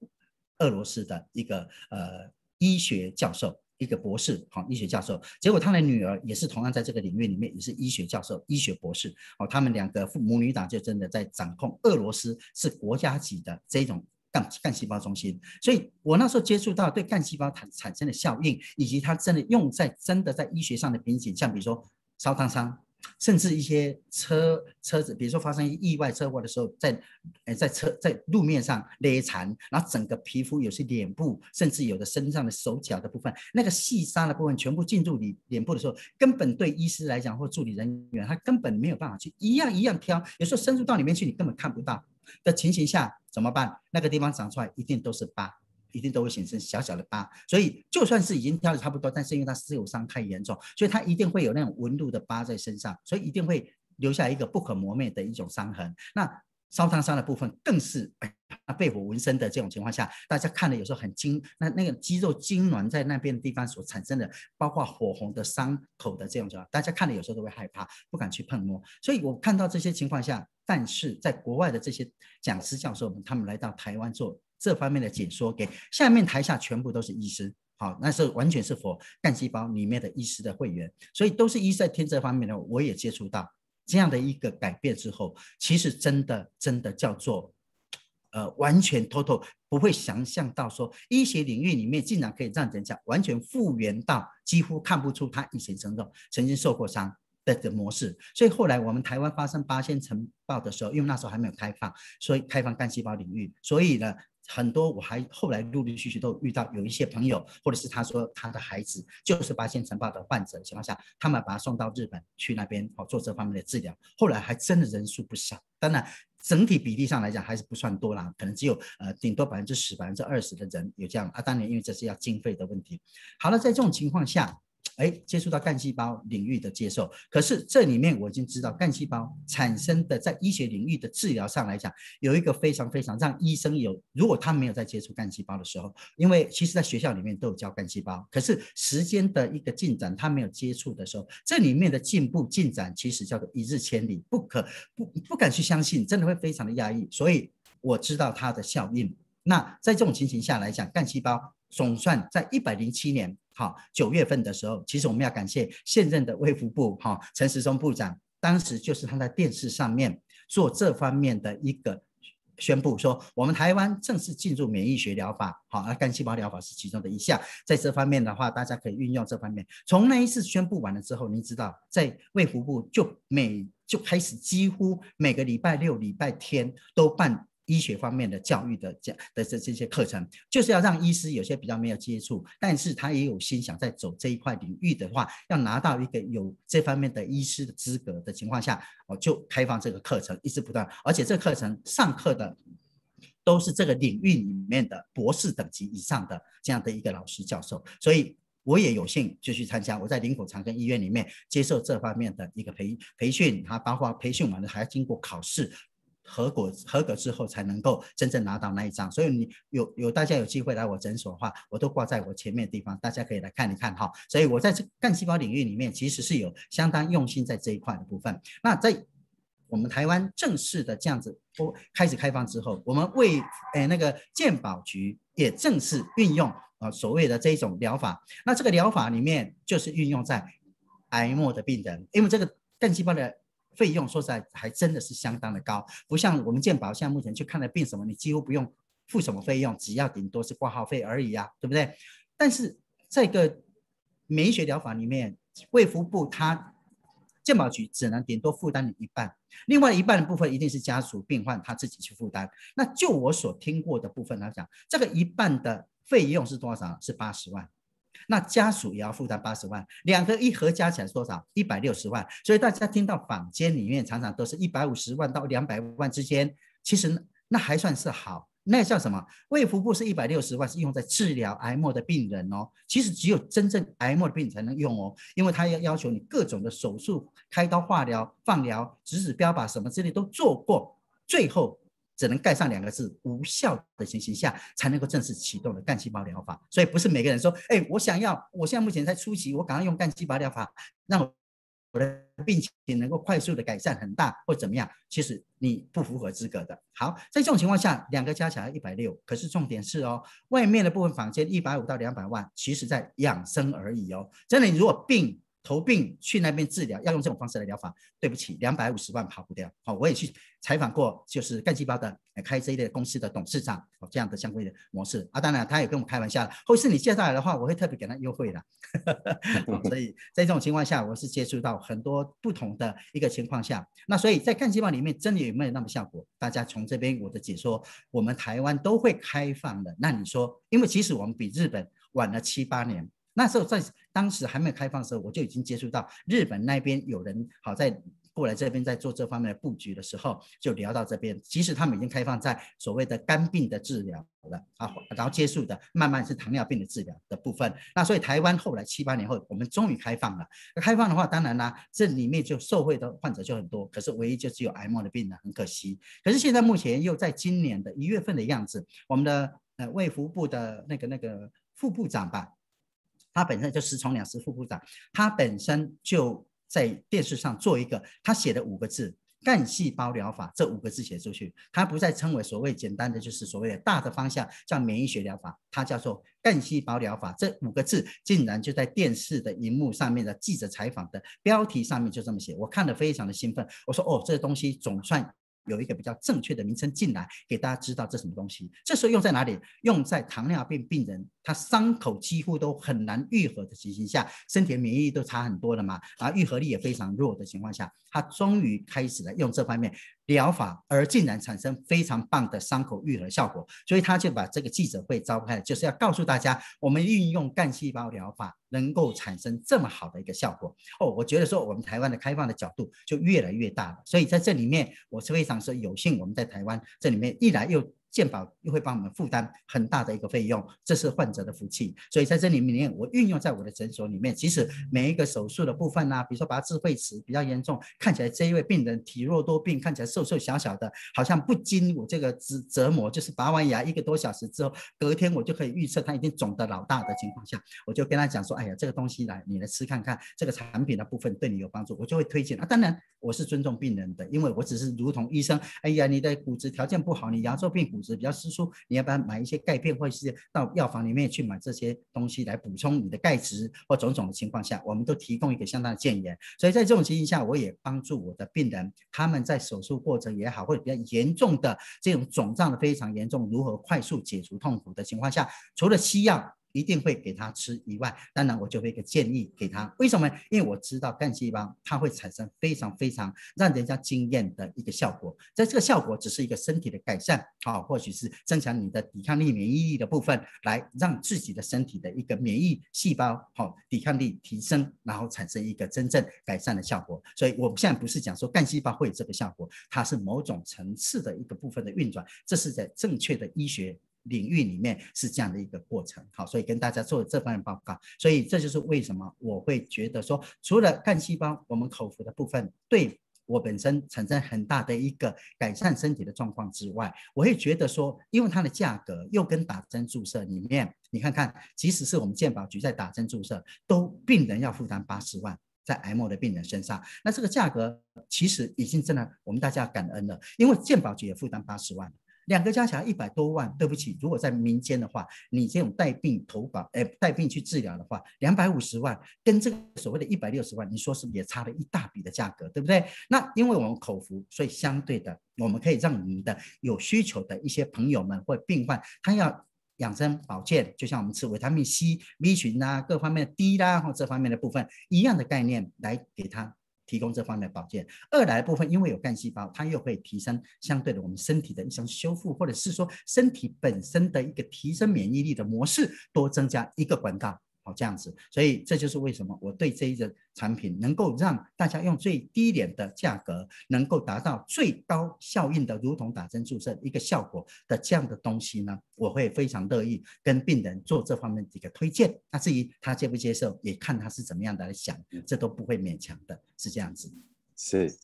俄罗斯的一个呃医学教授。一个博士，好，医学教授，结果他的女儿也是同样在这个领域里面，也是医学教授、医学博士，哦，他们两个父母女党就真的在掌控俄罗斯是国家级的这种干干细胞中心，所以我那时候接触到对干细胞产产生的效应，以及它真的用在真的在医学上的瓶颈，像比如说烧烫伤。甚至一些车车子，比如说发生意外车祸的时候，在，诶，在车在路面上勒残，然后整个皮肤有些脸部，甚至有的身上的手脚的部分，那个细沙的部分全部进入你脸部的时候，根本对医师来讲或助理人员，他根本没有办法去一样一样挑，有时候深入到里面去，你根本看不到的情形下怎么办？那个地方长出来一定都是疤。一定都会形成小小的疤，所以就算是已经挑的差不多，但是因为它撕有伤太严重，所以它一定会有那种纹路的疤在身上，所以一定会留下一个不可磨灭的一种伤痕。那烧烫伤的部分更是，哎，被火纹身的这种情况下，大家看了有时候很惊，那那个肌肉痉挛在那边的地方所产生的，包括火红的伤口的这种情况，大家看了有时候都会害怕，不敢去碰摸。所以我看到这些情况下，但是在国外的这些讲师教授们，他们来到台湾做。这方面的解说给下面台下全部都是医师，好，那是完全是否干细胞里面的医师的会员，所以都是医在听这方面的，我也接触到。这样的一个改变之后，其实真的真的叫做，呃，完全 total 不会想象到说医学领域里面竟然可以让人家完全复原到几乎看不出他以前曾经曾经受过伤的的模式，所以后来我们台湾发生八仙尘爆的时候，因为那时候还没有开放，所以开放干细胞领域，所以呢。很多我还后来陆陆续续都遇到有一些朋友，或者是他说他的孩子就是八仙尘爆的患者的情况下，他们把他送到日本去那边哦做这方面的治疗，后来还真的人数不少。当然整体比例上来讲还是不算多啦，可能只有呃顶多百分之十、百分之二十的人有这样啊。当然因为这是要经费的问题。好了，在这种情况下。哎，接触到干细胞领域的接受，可是这里面我已经知道，干细胞产生的在医学领域的治疗上来讲，有一个非常非常让医生有，如果他没有在接触干细胞的时候，因为其实在学校里面都有教干细胞，可是时间的一个进展，他没有接触的时候，这里面的进步进展其实叫做一日千里，不可不不敢去相信，真的会非常的压抑。所以我知道它的效应。那在这种情形下来讲，干细胞总算在一百零七年。好，九月份的时候，其实我们要感谢现任的卫福部哈陈时中部长，当时就是他在电视上面做这方面的一个宣布，说我们台湾正式进入免疫学疗法，好，而干细胞疗法是其中的一项，在这方面的话，大家可以运用这方面。从那一次宣布完了之后，您知道，在卫福部就每就开始几乎每个礼拜六、礼拜天都办。医学方面的教育的这的这这些课程，就是要让医师有些比较没有接触，但是他也有心想在走这一块领域的话，要拿到一个有这方面的医师的资格的情况下，我就开放这个课程，一直不断，而且这个课程上课的都是这个领域里面的博士等级以上的这样的一个老师教授，所以我也有幸就去参加，我在林口长庚医院里面接受这方面的一个培培训，它包括培训完了还要经过考试。合格合格之后才能够真正拿到那一张，所以你有有大家有机会来我诊所的话，我都挂在我前面的地方，大家可以来看一看哈。所以我在这干细胞领域里面，其实是有相当用心在这一块的部分。那在我们台湾正式的这样子都开始开放之后，我们为诶那个健保局也正式运用啊所谓的这一种疗法。那这个疗法里面就是运用在癌末的病人，因为这个干细胞的。费用说实在还真的是相当的高，不像我们健保，像目前去看的病什么，你几乎不用付什么费用，只要顶多是挂号费而已啊，对不对？但是这个免疫学疗法里面，卫福部它健保局只能顶多负担你一半，另外一半的部分一定是家属病患他自己去负担。那就我所听过的部分来讲，这个一半的费用是多少？是八十万。那家属也要负担八十万，两个一合加起来是多少？一百六十万。所以大家听到坊间里面常常都是一百五十万到两百万之间，其实那还算是好。那叫什么？卫福部是一百六十万，是用在治疗癌末的病人哦。其实只有真正癌末的病人才能用哦，因为他要要求你各种的手术、开刀、化疗、放疗、指指标靶什么之类都做过，最后只能盖上两个字“无效”的情形下，才能够正式启动的干细胞疗法。所以不是每个人说，哎，我想要，我现在目前在初期，我赶快用干细胞疗法，让我。我的病情能够快速的改善很大或怎么样？其实你不符合资格的。好，在这种情况下，两个加起来一百六，可是重点是哦，外面的部分房间一百五到两百万，其实在养生而已哦。真的，你如果病。头病去那边治疗，要用这种方式来疗法。对不起，两百五十万跑不掉。好，我也去采访过，就是干细胞的开这一类公司的董事长，哦，这样的相关的模式啊。当然，他也跟我开玩笑，或是你介绍来的话，我会特别给他优惠的。所以在这种情况下，我是接触到很多不同的一个情况下，那所以在干细胞里面真的有没有那么效果？大家从这边我的解说，我们台湾都会开放的。那你说，因为其实我们比日本晚了七八年。那时候在当时还没有开放的时候，我就已经接触到日本那边有人好在过来这边在做这方面的布局的时候，就聊到这边。其实他们已经开放在所谓的肝病的治疗了啊，然后接触的慢慢是糖尿病的治疗的部分。那所以台湾后来七八年后，我们终于开放了。开放的话，当然啦，这里面就受惠的患者就很多，可是唯一就只有癌末的病人，很可惜。可是现在目前又在今年的一月份的样子，我们的呃卫福部的那个那个副部长吧。他本身就石崇良是副部长，他本身就在电视上做一个，他写的五个字“干细胞疗法”这五个字写出去，他不再称为所谓简单的就是所谓的大的方向叫免疫学疗法，它叫做干细胞疗法这五个字竟然就在电视的荧幕上面的记者采访的标题上面就这么写，我看了非常的兴奋，我说哦，这个东西总算。有一个比较正确的名称进来，给大家知道这什么东西。这时候用在哪里？用在糖尿病病人，他伤口几乎都很难愈合的情形下，身体的免疫力都差很多了嘛，然后愈合力也非常弱的情况下，他终于开始了用这方面疗法，而竟然产生非常棒的伤口愈合效果。所以他就把这个记者会召开，就是要告诉大家，我们运用干细胞疗法。能够产生这么好的一个效果哦，我觉得说我们台湾的开放的角度就越来越大了，所以在这里面我是非常说有幸我们在台湾这里面一来又。健保又会帮我们负担很大的一个费用，这是患者的福气。所以在这里面，我运用在我的诊所里面，即使每一个手术的部分呢，比如说拔智慧齿比较严重，看起来这一位病人体弱多病，看起来瘦瘦小小的，好像不经我这个折折磨，就是拔完牙一个多小时之后，隔天我就可以预测他已经肿得老大的情况下，我就跟他讲说，哎呀，这个东西来你来吃看看，这个产品的部分对你有帮助，我就会推荐啊。当然我是尊重病人的，因为我只是如同医生，哎呀，你的骨质条件不好，你牙周病。骨质比较稀疏，你要不要买一些钙片，或者是到药房里面去买这些东西来补充你的钙质或种种的情况下，我们都提供一个相当的建议。所以在这种情形下，我也帮助我的病人，他们在手术过程也好，或者比较严重的这种肿胀的非常严重，如何快速解除痛苦的情况下，除了西药。一定会给他吃以外，当然我就会一个建议给他，为什么？因为我知道干细胞它会产生非常非常让人家惊艳的一个效果，在这个效果只是一个身体的改善，啊，或许是增强你的抵抗力、免疫力的部分，来让自己的身体的一个免疫细胞，好，抵抗力提升，然后产生一个真正改善的效果。所以我们现在不是讲说干细胞会有这个效果，它是某种层次的一个部分的运转，这是在正确的医学。领域里面是这样的一个过程，好，所以跟大家做这方面报告，所以这就是为什么我会觉得说，除了干细胞，我们口服的部分对我本身产生很大的一个改善身体的状况之外，我会觉得说，因为它的价格又跟打针注射里面，你看看，即使是我们健保局在打针注射，都病人要负担八十万，在 M 的病人身上，那这个价格其实已经真的我们大家感恩了，因为健保局也负担八十万。两个加起来一百多万，对不起，如果在民间的话，你这种带病投保，哎，带病去治疗的话，两百五十万跟这个所谓的一百六十万，你说是不是也差了一大笔的价格，对不对？那因为我们口服，所以相对的，我们可以让你的有需求的一些朋友们或病患，他要养生保健，就像我们吃维他命 C、B 群啊，各方面的 D 啦，或这方面的部分一样的概念来给他。提供这方面的保健，二来部分因为有干细胞，它又会提升相对的我们身体的一种修复，或者是说身体本身的一个提升免疫力的模式，多增加一个管道。好这样子，所以这就是为什么我对这一个产品能够让大家用最低廉的价格，能够达到最高效应的，如同打针注射一个效果的这样的东西呢，我会非常乐意跟病人做这方面的一个推荐。那至于他接不接受，也看他是怎么样的来想，这都不会勉强的，是这样子。是，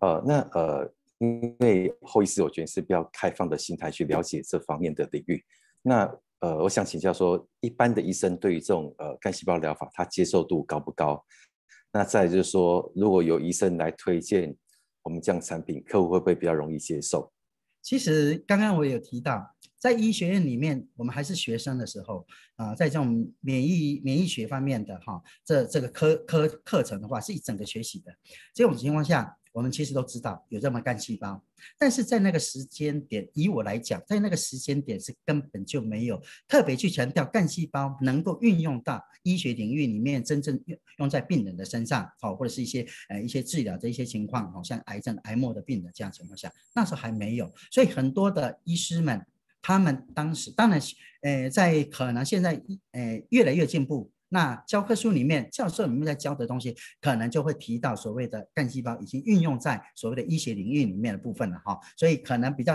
呃，那呃，因为后医师我觉得是比较开放的心态去了解这方面的领域。那呃，我想请教说，一般的医生对于这种呃干细胞疗法，他接受度高不高？那再就是说，如果有医生来推荐我们这样产品，客户会不会比较容易接受？其实刚刚我有提到，在医学院里面，我们还是学生的时候啊，在这种免疫免疫学方面的哈，这这个科科课程的话，是一整个学习的这种情况下。我们其实都知道有这么干细胞，但是在那个时间点，以我来讲，在那个时间点是根本就没有特别去强调干细胞能够运用到医学领域里面，真正用用在病人的身上，好，或者是一些呃一些治疗的一些情况，好像癌症、癌末的病人这样情况下，那时候还没有，所以很多的医师们，他们当时当然，呃，在可能现在呃越来越进步。那教科书里面，教授里面在教的东西，可能就会提到所谓的干细胞已经运用在所谓的医学领域里面的部分了哈，所以可能比较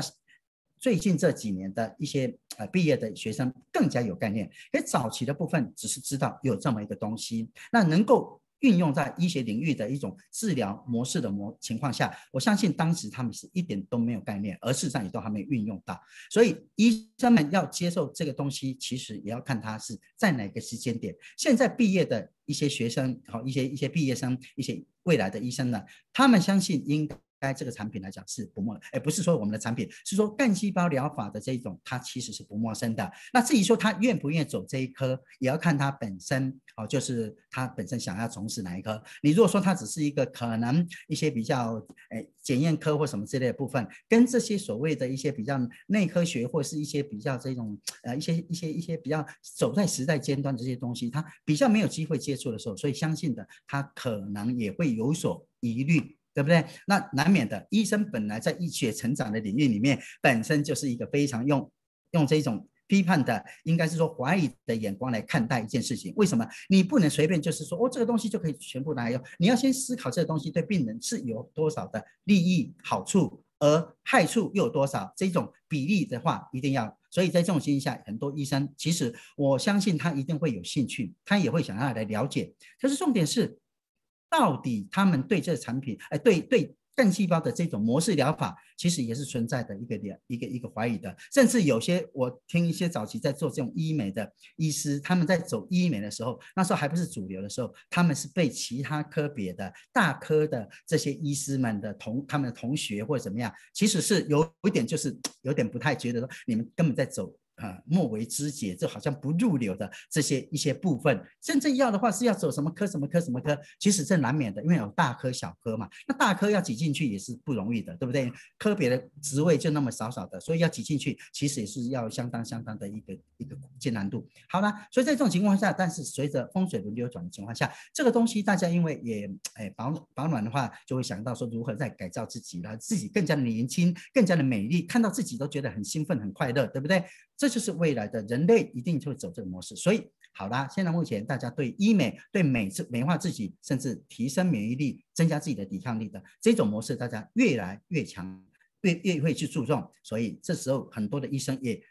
最近这几年的一些呃毕业的学生更加有概念，因为早期的部分只是知道有这么一个东西，那能够。运用在医学领域的一种治疗模式的模情况下，我相信当时他们是一点都没有概念，而事实上也都还没运用到。所以医生们要接受这个东西，其实也要看他是在哪个时间点。现在毕业的一些学生，好一些一些毕业生，一些未来的医生呢，他们相信应。该这个产品来讲是不陌，哎，不是说我们的产品，是说干细胞疗法的这种，它其实是不陌生的。那至于说他愿不愿意走这一科，也要看他本身，哦，就是他本身想要从事哪一科。你如果说他只是一个可能一些比较，哎，检验科或什么之类的部分，跟这些所谓的一些比较内科学或是一些比较这种，呃，一些一些一些比较走在时代尖端的这些东西，他比较没有机会接触的时候，所以相信的他可能也会有所疑虑。对不对？那难免的。医生本来在医学成长的领域里面，本身就是一个非常用用这种批判的，应该是说怀疑的眼光来看待一件事情。为什么？你不能随便就是说，哦，这个东西就可以全部拿来用。你要先思考这个东西对病人是有多少的利益好处，而害处又有多少？这种比例的话，一定要。所以在这种情况下，很多医生其实我相信他一定会有兴趣，他也会想要来了解。可是重点是。到底他们对这个产品，哎，对对干细胞的这种模式疗法，其实也是存在的一个点，一个一个怀疑的。甚至有些我听一些早期在做这种医美的医师，他们在走医美的时候，那时候还不是主流的时候，他们是被其他科别的大科的这些医师们的同他们的同学或者怎么样，其实是有一点就是 有点不太觉得说你们根本在走。啊，莫为之解，就好像不入流的这些一些部分，真正要的话是要走什么科什么科什么科，其实这难免的，因为有大科小科嘛。那大科要挤进去也是不容易的，对不对？科别的职位就那么少少的，所以要挤进去，其实也是要相当相当的一个一个艰难度。好了，所以在这种情况下，但是随着风水轮流转的情况下，这个东西大家因为也哎保保暖的话，就会想到说如何再改造自己了，自己更加的年轻，更加的美丽，看到自己都觉得很兴奋很快乐，对不对？这就是未来的人类一定就会走这个模式，所以好啦，现在目前大家对医美、对美自美化自己，甚至提升免疫力、增加自己的抵抗力的这种模式，大家越来越强，越越会去注重。所以这时候很多的医生也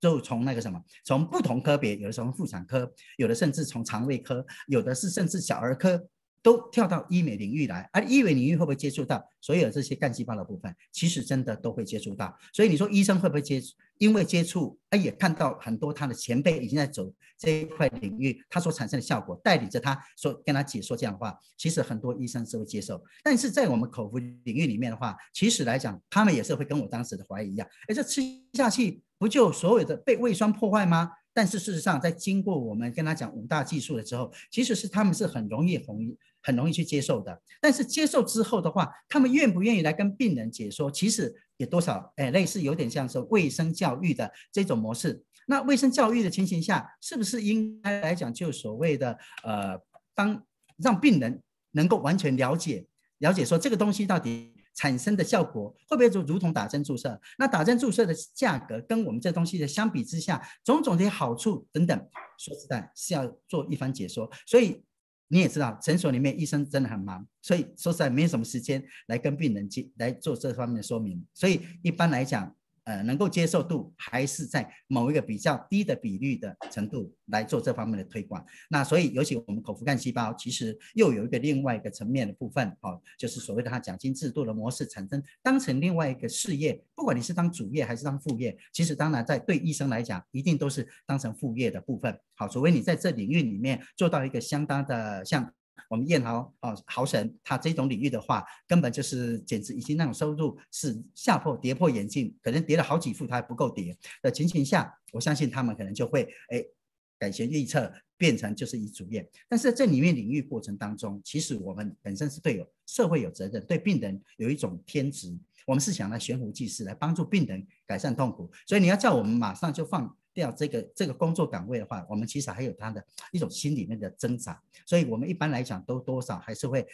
就从那个什么，从不同科别，有的从妇产科，有的甚至从肠胃科，有的是甚至小儿科。都跳到医美领域来，而医美领域会不会接触到所有这些干细胞的部分？其实真的都会接触到。所以你说医生会不会接触？因为接触，他也看到很多他的前辈已经在走这一块领域，他所产生的效果，带领着他说跟他解说这样的话，其实很多医生是会接受。但是在我们口服领域里面的话，其实来讲，他们也是会跟我当时的怀疑一样，哎，这吃下去不就所有的被胃酸破坏吗？但是事实上，在经过我们跟他讲五大技术了之后，其实是他们是很容易红。很容易去接受的，但是接受之后的话，他们愿不愿意来跟病人解说？其实也多少，哎，类似有点像说卫生教育的这种模式。那卫生教育的情形下，是不是应该来讲就所谓的呃，当让病人能够完全了解了解说这个东西到底？产生的效果会不会就如同打针注射？那打针注射的价格跟我们这东西的相比之下，种种的好处等等，说实在是要做一番解说。所以你也知道，诊所里面医生真的很忙，所以说实在没什么时间来跟病人接来做这方面的说明。所以一般来讲。呃，能够接受度还是在某一个比较低的比率的程度来做这方面的推广。那所以，尤其我们口服干细胞，其实又有一个另外一个层面的部分，哦，就是所谓的它奖金制度的模式产生，当成另外一个事业，不管你是当主业还是当副业，其实当然在对医生来讲，一定都是当成副业的部分。好，除非你在这领域里面做到一个相当的像。我们燕豪哦，豪神，他这种领域的话，根本就是简直已经那种收入是下破跌破眼镜，可能跌了好几副他还不够跌的情形下，我相信他们可能就会哎改弦易辙，变成就是以主业。但是这里面领域过程当中，其实我们本身是对有社会有责任，对病人有一种天职，我们是想来悬壶济世，来帮助病人改善痛苦。所以你要叫我们马上就放。掉这个这个工作岗位的话，我们其实还有他的一种心里面的挣扎，所以我们一般来讲都多少还是会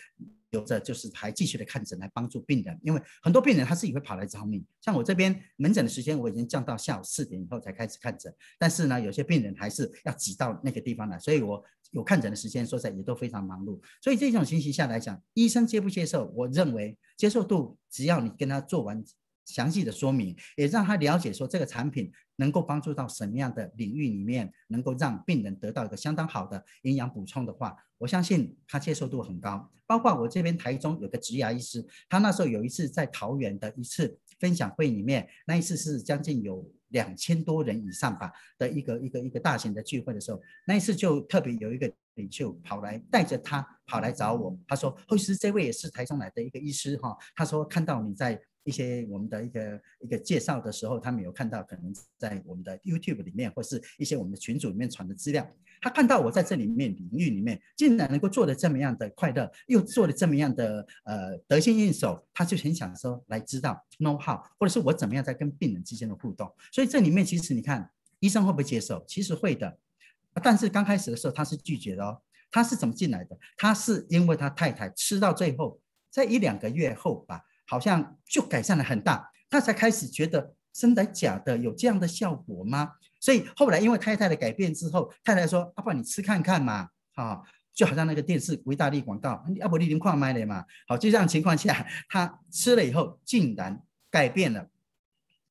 有着就是还继续的看诊来帮助病人，因为很多病人他自己会跑来找你，像我这边门诊的时间我已经降到下午四点以后才开始看诊，但是呢有些病人还是要挤到那个地方来，所以我有看诊的时间说实在也都非常忙碌，所以这种情形下来讲，医生接不接受，我认为接受度只要你跟他做完。详细的说明，也让他了解说这个产品能够帮助到什么样的领域里面，能够让病人得到一个相当好的营养补充的话，我相信他接受度很高。包括我这边台中有个植牙医师，他那时候有一次在桃园的一次分享会里面，那一次是将近有两千多人以上吧的一个一个一个大型的聚会的时候，那一次就特别有一个领袖跑来带着他跑来找我，他说：“后师这位也是台中来的一个医师哈，他说看到你在。”一些我们的一个一个介绍的时候，他们有看到可能在我们的 YouTube 里面，或是一些我们的群组里面传的资料。他看到我在这里面领域里面，竟然能够做的这么样的快乐，又做的这么样的呃得心应手，他就很想说来知道 know how，或者是我怎么样在跟病人之间的互动。所以这里面其实你看医生会不会接受？其实会的，但是刚开始的时候他是拒绝的哦。他是怎么进来的？他是因为他太太吃到最后，在一两个月后吧。好像就改善了很大，他才开始觉得真的假的有这样的效果吗？所以后来因为太太的改变之后，太太说：“阿爸，你吃看看嘛，啊，就好像那个电视维大利广告，阿伯你零矿买了嘛。”好，就这样情况下，他吃了以后竟然改变了，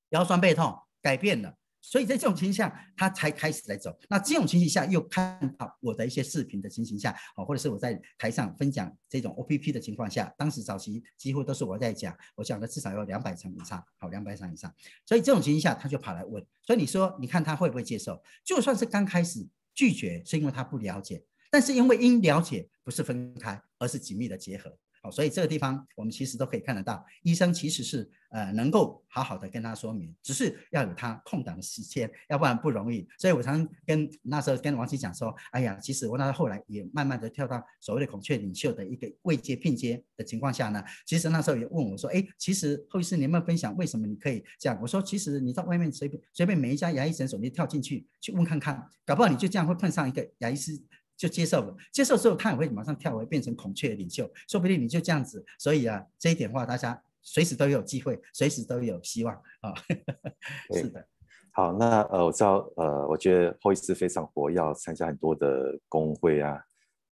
腰酸背痛改变了。所以在这种情形下，他才开始来走。那这种情形下，又看到我的一些视频的情形下，哦，或者是我在台上分享这种 O P P 的情况下，当时早期几乎都是我在讲，我讲的至少有两百场以上，好，两百场以上。所以这种情形下，他就跑来问。所以你说，你看他会不会接受？就算是刚开始拒绝，是因为他不了解，但是因为因了解，不是分开，而是紧密的结合。好，所以这个地方我们其实都可以看得到，医生其实是呃能够好好的跟他说明，只是要有他空档的时间，要不然不容易。所以我常跟那时候跟王琦讲说，哎呀，其实我那后来也慢慢的跳到所谓的孔雀领袖的一个位阶聘阶的情况下呢，其实那时候也问我说，哎，其实后医师你有没有分享为什么你可以这样？我说，其实你到外面随便随便每一家牙医诊所，你跳进去去问看看，搞不好你就这样会碰上一个牙医师。就接受了，接受之后他也会马上跳回变成孔雀领袖，说不定你就这样子。所以啊，这一点话大家随时都有机会，随时都有希望啊。是的。好，那呃，我知道呃，我觉得后一次非常活跃，参加很多的工会啊、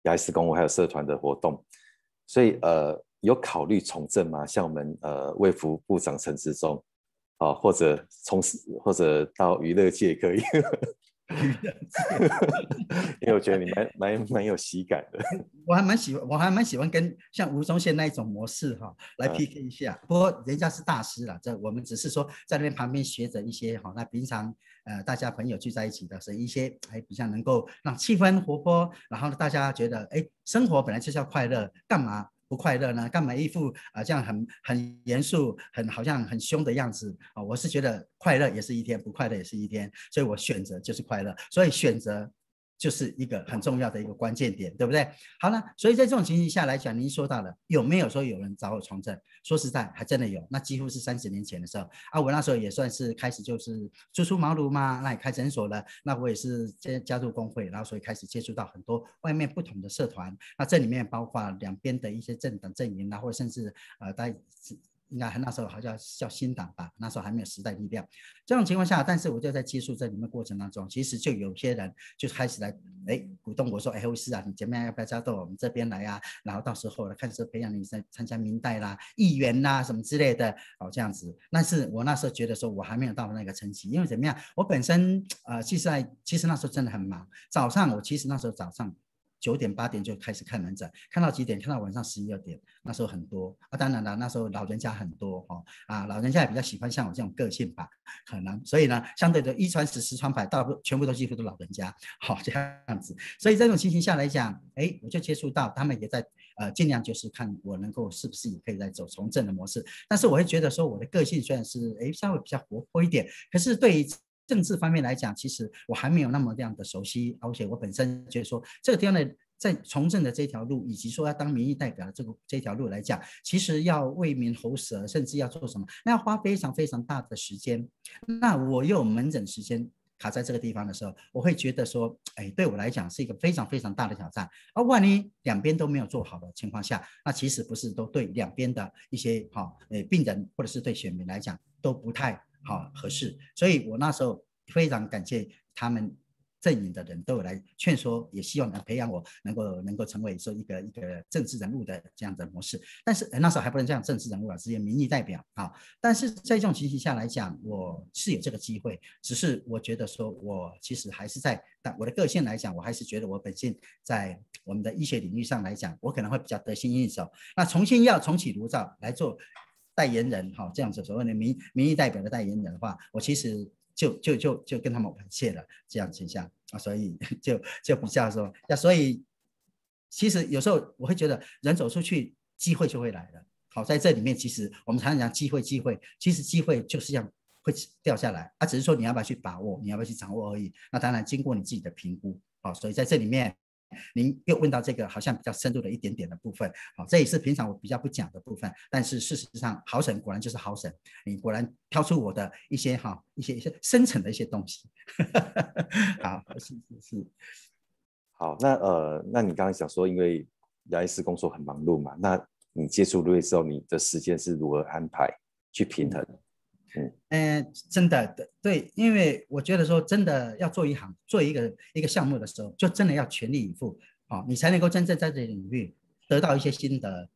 牙医师工会还有社团的活动，所以呃，有考虑从政吗？像我们呃卫福部长陈志忠啊，或者从事或者到娱乐界可以。因为我觉得你蛮蛮蛮有喜感的，我还蛮喜欢，我还蛮喜欢跟像吴宗宪那一种模式哈来 PK 一下。不过人家是大师了，这我们只是说在那边旁边学着一些哈。那平常呃大家朋友聚在一起的是一些还比较能够让气氛活泼，然后大家觉得哎生活本来就是要快乐，干嘛？不快乐呢？干嘛一副啊这样很很严肃、很好像很凶的样子啊？我是觉得快乐也是一天，不快乐也是一天，所以我选择就是快乐，所以选择。就是一个很重要的一个关键点，对不对？好了，所以在这种情形下来讲，您说到了有没有说有人找我从政？说实在，还真的有。那几乎是三十年前的时候啊，我那时候也算是开始就是初出茅庐嘛，那也开诊所了，那我也是加加入工会，然后所以开始接触到很多外面不同的社团。那这里面包括两边的一些政党阵营啊，或者甚至呃在。应该那时候好像叫新党吧，那时候还没有时代力量。这种情况下，但是我就在接触这里面过程当中，其实就有些人就开始来哎鼓动我说，哎，护士啊，你怎么样要不要加到我们这边来啊？然后到时候看是培养你参参加明代啦、议员啦什么之类的，哦这样子。但是我那时候觉得说我还没有到那个层级，因为怎么样，我本身呃其实在其实那时候真的很忙，早上我其实那时候早上。九点八点就开始看门诊，看到几点？看到晚上十一二点，那时候很多啊。当然了，那时候老人家很多哈啊，老人家也比较喜欢像我这种个性吧，可能所以呢，相对的一传十，十传百，大部全部都几乎都老人家，好这样子。所以这种情形下来讲，哎，我就接触到他们也在呃尽量就是看我能够是不是也可以在走从政的模式。但是我会觉得说，我的个性虽然是哎稍微比较活泼一点，可是对于政治方面来讲，其实我还没有那么这样的熟悉，而且我本身觉得说这个地方的在从政的这条路，以及说要当民意代表的这个这条路来讲，其实要为民喉舌，甚至要做什么，那要花非常非常大的时间。那我又有门诊时间卡在这个地方的时候，我会觉得说，哎，对我来讲是一个非常非常大的挑战。而万一两边都没有做好的情况下，那其实不是都对两边的一些哈，诶，病人或者是对选民来讲都不太。好合适，所以我那时候非常感谢他们阵营的人都有来劝说，也希望能培养我，能够能够成为说一个一个政治人物的这样的模式。但是那时候还不能这样政治人物啊，直接民意代表啊。但是在这种情形下来讲，我是有这个机会，只是我觉得说我其实还是在，但我的个性来讲，我还是觉得我本性在我们的医学领域上来讲，我可能会比较得心应手。那重新要重启炉灶来做。代言人哈，这样子所谓的民民意代表的代言人的话，我其实就就就就跟他们很切了这样倾向啊，所以 就就比较说，那所以其实有时候我会觉得人走出去，机会就会来了。好，在这里面其实我们常常讲机会，机会其实机会就是这样会掉下来，啊，只是说你要不要去把握，你要不要去掌握而已。那当然经过你自己的评估，好，所以在这里面。您又问到这个好像比较深入的一点点的部分，好，这也是平常我比较不讲的部分。但是事实上，好省果然就是好省，你果然挑出我的一些哈一些一些深层的一些东西。好，是是是。好，那呃，那你刚刚想说，因为牙医师工作很忙碌嘛，那你接触瑞之后，你的时间是如何安排去平衡？嗯，嗯真的对，因为我觉得说真的要做一行做一个一个项目的时候，就真的要全力以赴啊，你才能够真正在这个领域得到一些心得。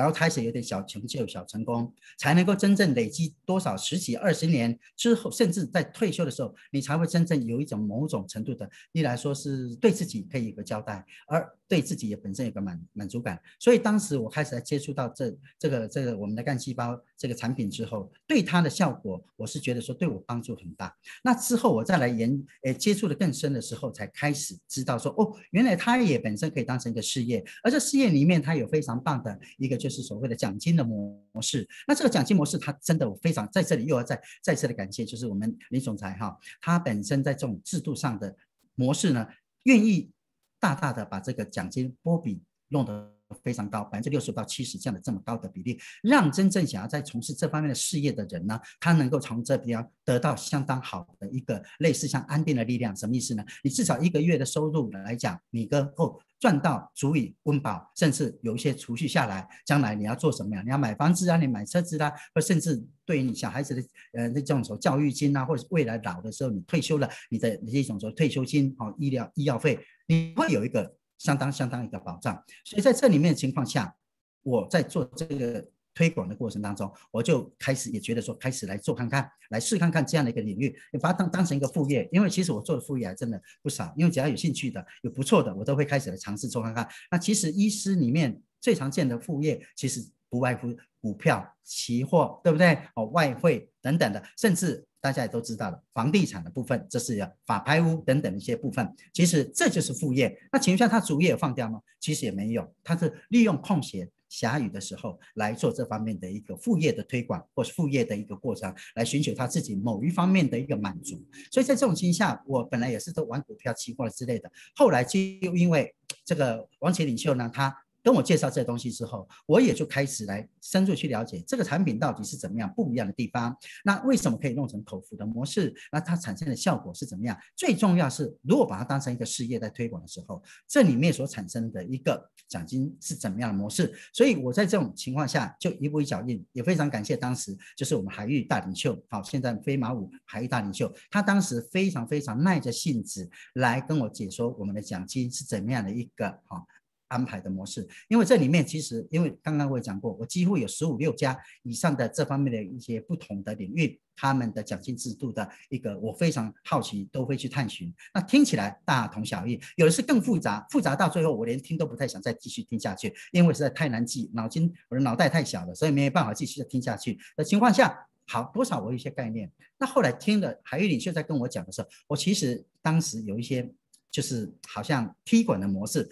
然后开始有点小成就、小成功，才能够真正累积多少十几二十年之后，甚至在退休的时候，你才会真正有一种某种程度的，一来说是对自己可以有个交代，而对自己也本身有个满满足感。所以当时我开始来接触到这这个这个我们的干细胞这个产品之后，对它的效果，我是觉得说对我帮助很大。那之后我再来研诶接触的更深的时候，才开始知道说哦，原来它也本身可以当成一个事业，而这事业里面它有非常棒的一个。就是所谓的奖金的模式，那这个奖金模式，它真的我非常在这里又要再再次的感谢，就是我们李总裁哈，他本身在这种制度上的模式呢，愿意大大的把这个奖金波比弄得非常高，百分之六十到七十这样的这么高的比例，让真正想要在从事这方面的事业的人呢，他能够从这边得到相当好的一个类似像安定的力量，什么意思呢？你至少一个月的收入来讲，你能够。赚到足以温饱，甚至有一些储蓄下来，将来你要做什么呀？你要买房子啊，你买车子啦，或甚至对于你小孩子的呃那种说教育金啊，或者未来老的时候你退休了，你的这种说退休金哦，医疗医药费，你会有一个相当相当一个保障。所以在这里面的情况下，我在做这个。推广的过程当中，我就开始也觉得说，开始来做看看，来试看看这样的一个领域，你把它当当成一个副业。因为其实我做的副业还真的不少，因为只要有兴趣的、有不错的，我都会开始来尝试做看看。那其实医师里面最常见的副业，其实不外乎股票、期货，对不对？哦，外汇等等的，甚至大家也都知道了，房地产的部分，这是要法拍屋等等一些部分，其实这就是副业。那请问一下，他主业放掉吗？其实也没有，他是利用空闲。暇余的时候来做这方面的一个副业的推广，或是副业的一个过程，来寻求他自己某一方面的一个满足。所以在这种情况下，我本来也是都玩股票、期货之类的，后来就因为这个王琦领袖呢，他跟我介绍这些东西之后，我也就开始来深入去了解这个产品到底是怎么样不一样的地方。那为什么可以弄成口服的模式？那它产生的效果是怎么样？最重要是，如果把它当成一个事业在推广的时候，这里面所产生的一个奖金是怎么样的模式？所以我在这种情况下就一步一脚印，也非常感谢当时就是我们海域大领袖，好，现在飞马舞海域大领袖，他当时非常非常耐着性子来跟我解说我们的奖金是怎么样的一个哈。安排的模式，因为这里面其实，因为刚刚我也讲过，我几乎有十五六家以上的这方面的一些不同的领域，他们的奖金制度的一个，我非常好奇，都会去探寻。那听起来大同小异，有的是更复杂，复杂到最后我连听都不太想再继续听下去，因为实在太难记，脑筋我的脑袋太小了，所以没有办法继续的听下去的情况下，好多少我有一些概念。那后来听了海域领袖在跟我讲的时候，我其实当时有一些就是好像踢馆的模式。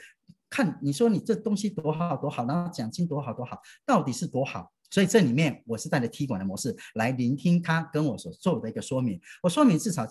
看你说你这东西多好多好，然后奖金多好多好，到底是多好？所以这里面我是带着踢馆的模式来聆听他跟我所做的一个说明，我说明至少。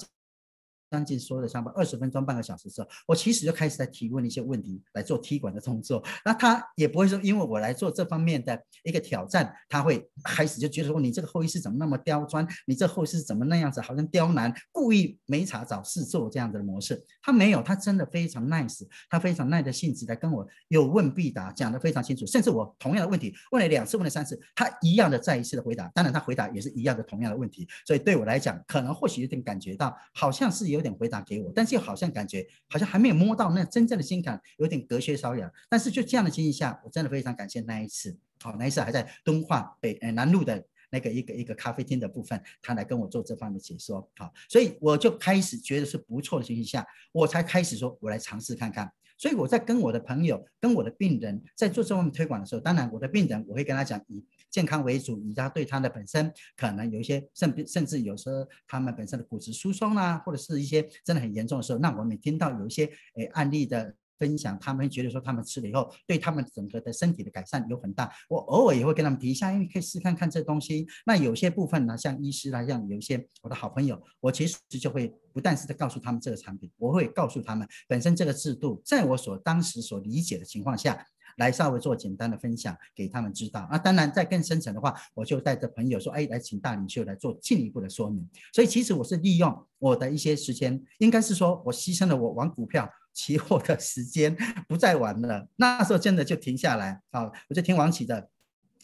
将近说的差不多二十分钟、半个小时之后，我其实就开始在提问一些问题来做踢馆的动作。那他也不会说，因为我来做这方面的一个挑战，他会开始就觉得说你这个后裔是怎么那么刁钻，你这后裔是怎么那样子，好像刁难，故意没查找事做这样子的模式。他没有，他真的非常 nice，他非常耐的性子来跟我有问必答，讲得非常清楚。甚至我同样的问题问了两次，问了三次，他一样的再一次的回答。当然他回答也是一样的同样的问题。所以对我来讲，可能或许有点感觉到，好像是有。有点回答给我，但是又好像感觉好像还没有摸到那真正的心坎，有点隔靴搔痒。但是就这样的情形下，我真的非常感谢那一次。好，那一次还在敦化北呃南路的那个一个一个咖啡厅的部分，他来跟我做这方面的解说。好，所以我就开始觉得是不错的情形下，我才开始说我来尝试看看。所以我在跟我的朋友、跟我的病人在做这方面推广的时候，当然我的病人我会跟他讲以健康为主，以他对他的本身可能有一些甚甚至有时候他们本身的骨质疏松啦，或者是一些真的很严重的时候，那我们听到有一些诶案例的。分享，他们觉得说他们吃了以后，对他们整个的身体的改善有很大。我偶尔也会跟他们提一下，因为可以试看看这东西。那有些部分呢，像医师啦，像有一些我的好朋友，我其实就会不但是在告诉他们这个产品，我会告诉他们本身这个制度，在我所当时所理解的情况下。来稍微做简单的分享给他们知道啊，当然在更深层的话，我就带着朋友说，哎，来请大领袖来做进一步的说明。所以其实我是利用我的一些时间，应该是说我牺牲了我玩股票期货的时间，不再玩了。那时候真的就停下来啊，我就听王启的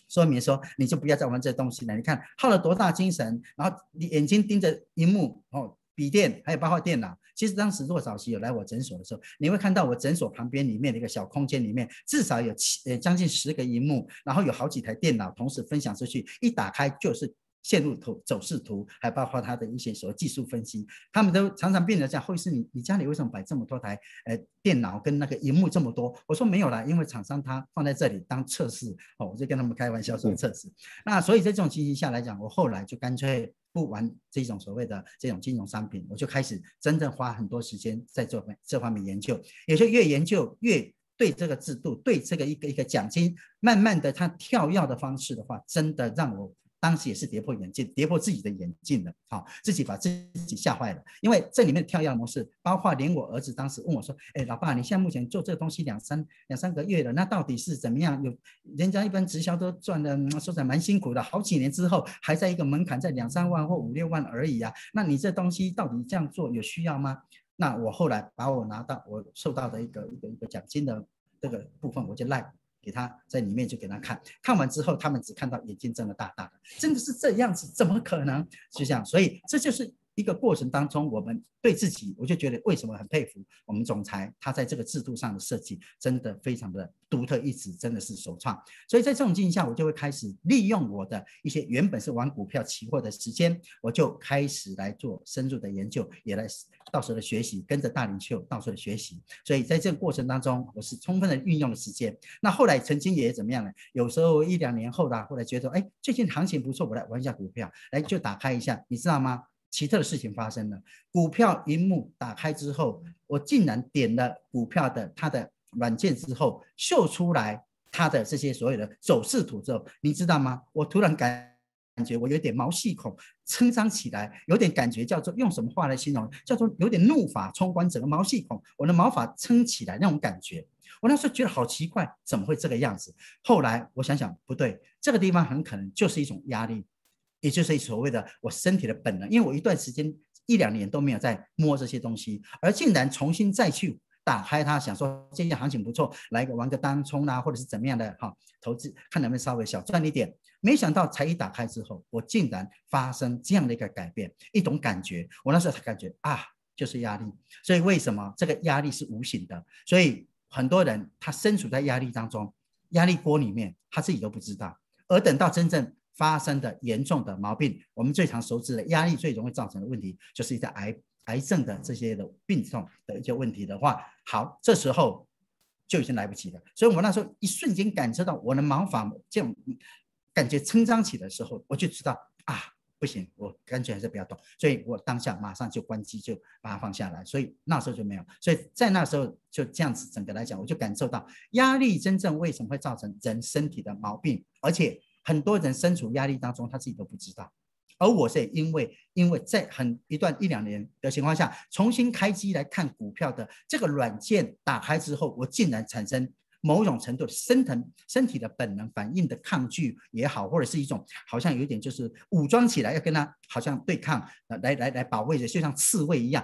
说明说，你就不要再玩这东西了。你看耗了多大精神，然后你眼睛盯着荧幕哦。笔电还有包括电脑，其实当时若早期有来我诊所的时候，你会看到我诊所旁边里面的一个小空间里面，至少有七呃将近十个荧幕，然后有好几台电脑同时分享出去，一打开就是。线路图、走势图，还包括它的一些所谓技术分析，他们都常常变得讲：会是你你家里为什么摆这么多台呃电脑跟那个荧幕这么多？我说没有啦，因为厂商他放在这里当测试哦，我就跟他们开玩笑说测试。那所以在这种情形下来讲，我后来就干脆不玩这种所谓的这种金融商品，我就开始真正花很多时间在做这方面研究，也就越研究越对这个制度、对这个一个一个奖金，慢慢的它跳跃的方式的话，真的让我。当时也是跌破眼镜，跌破自己的眼镜了，好，自己把自己吓坏了。因为这里面的跳跃模式，包括连我儿子当时问我说：“哎，老爸，你现在目前做这个东西两三两三个月了，那到底是怎么样？有人家一般直销都赚的，说起来蛮辛苦的，好几年之后还在一个门槛在两三万或五六万而已啊。那你这东西到底这样做有需要吗？那我后来把我拿到我受到的一个一个一个奖金的这个部分，我就赖。给他在里面就给他看看完之后，他们只看到眼睛睁得大大的，真的是这样子？怎么可能？就这样，所以这就是。一个过程当中，我们对自己，我就觉得为什么很佩服我们总裁，他在这个制度上的设计真的非常的独特，一直真的是首创。所以在这种情形下，我就会开始利用我的一些原本是玩股票期货的时间，我就开始来做深入的研究，也来到时候的学习，跟着大领袖到时候的学习。所以在这个过程当中，我是充分的运用了时间。那后来曾经也怎么样呢？有时候一两年后啦，后来觉得哎，最近行情不错，我来玩一下股票，来就打开一下，你知道吗？奇特的事情发生了，股票荧幕打开之后，我竟然点了股票的它的软件之后，秀出来它的这些所有的走势图之后，你知道吗？我突然感感觉我有点毛细孔撑张起来，有点感觉叫做用什么话来形容？叫做有点怒发冲冠，整个毛细孔，我的毛发撑起来那种感觉。我那时候觉得好奇怪，怎么会这个样子？后来我想想，不对，这个地方很可能就是一种压力，也就是所谓的我身体的本能。因为我一段时间一两年都没有在摸这些东西，而竟然重新再去打开它，想说今天行情不错，来个玩个单冲啊，或者是怎么样的哈，投资看能不能稍微小赚一点。没想到才一打开之后，我竟然发生这样的一个改变，一种感觉。我那时候才感觉啊。就是压力，所以为什么这个压力是无形的？所以很多人他身处在压力当中，压力锅里面，他自己都不知道。而等到真正发生的严重的毛病，我们最常熟知的压力最容易造成的问题，就是一些癌癌症的这些的病痛的一些问题的话，好，这时候就已经来不及了。所以我那时候一瞬间感受到我的毛发这样感觉撑张起的时候，我就知道啊。不行，我感觉还是不要动，所以我当下马上就关机，就把它放下来。所以那时候就没有，所以在那时候就这样子，整个来讲，我就感受到压力真正为什么会造成人身体的毛病，而且很多人身处压力当中，他自己都不知道。而我是因为，因为在很一段一两年的情况下，重新开机来看股票的这个软件打开之后，我竟然产生。某种程度的身疼身体的本能反应的抗拒也好，或者是一种好像有一点就是武装起来要跟他好像对抗，来来来保卫着，就像刺猬一样，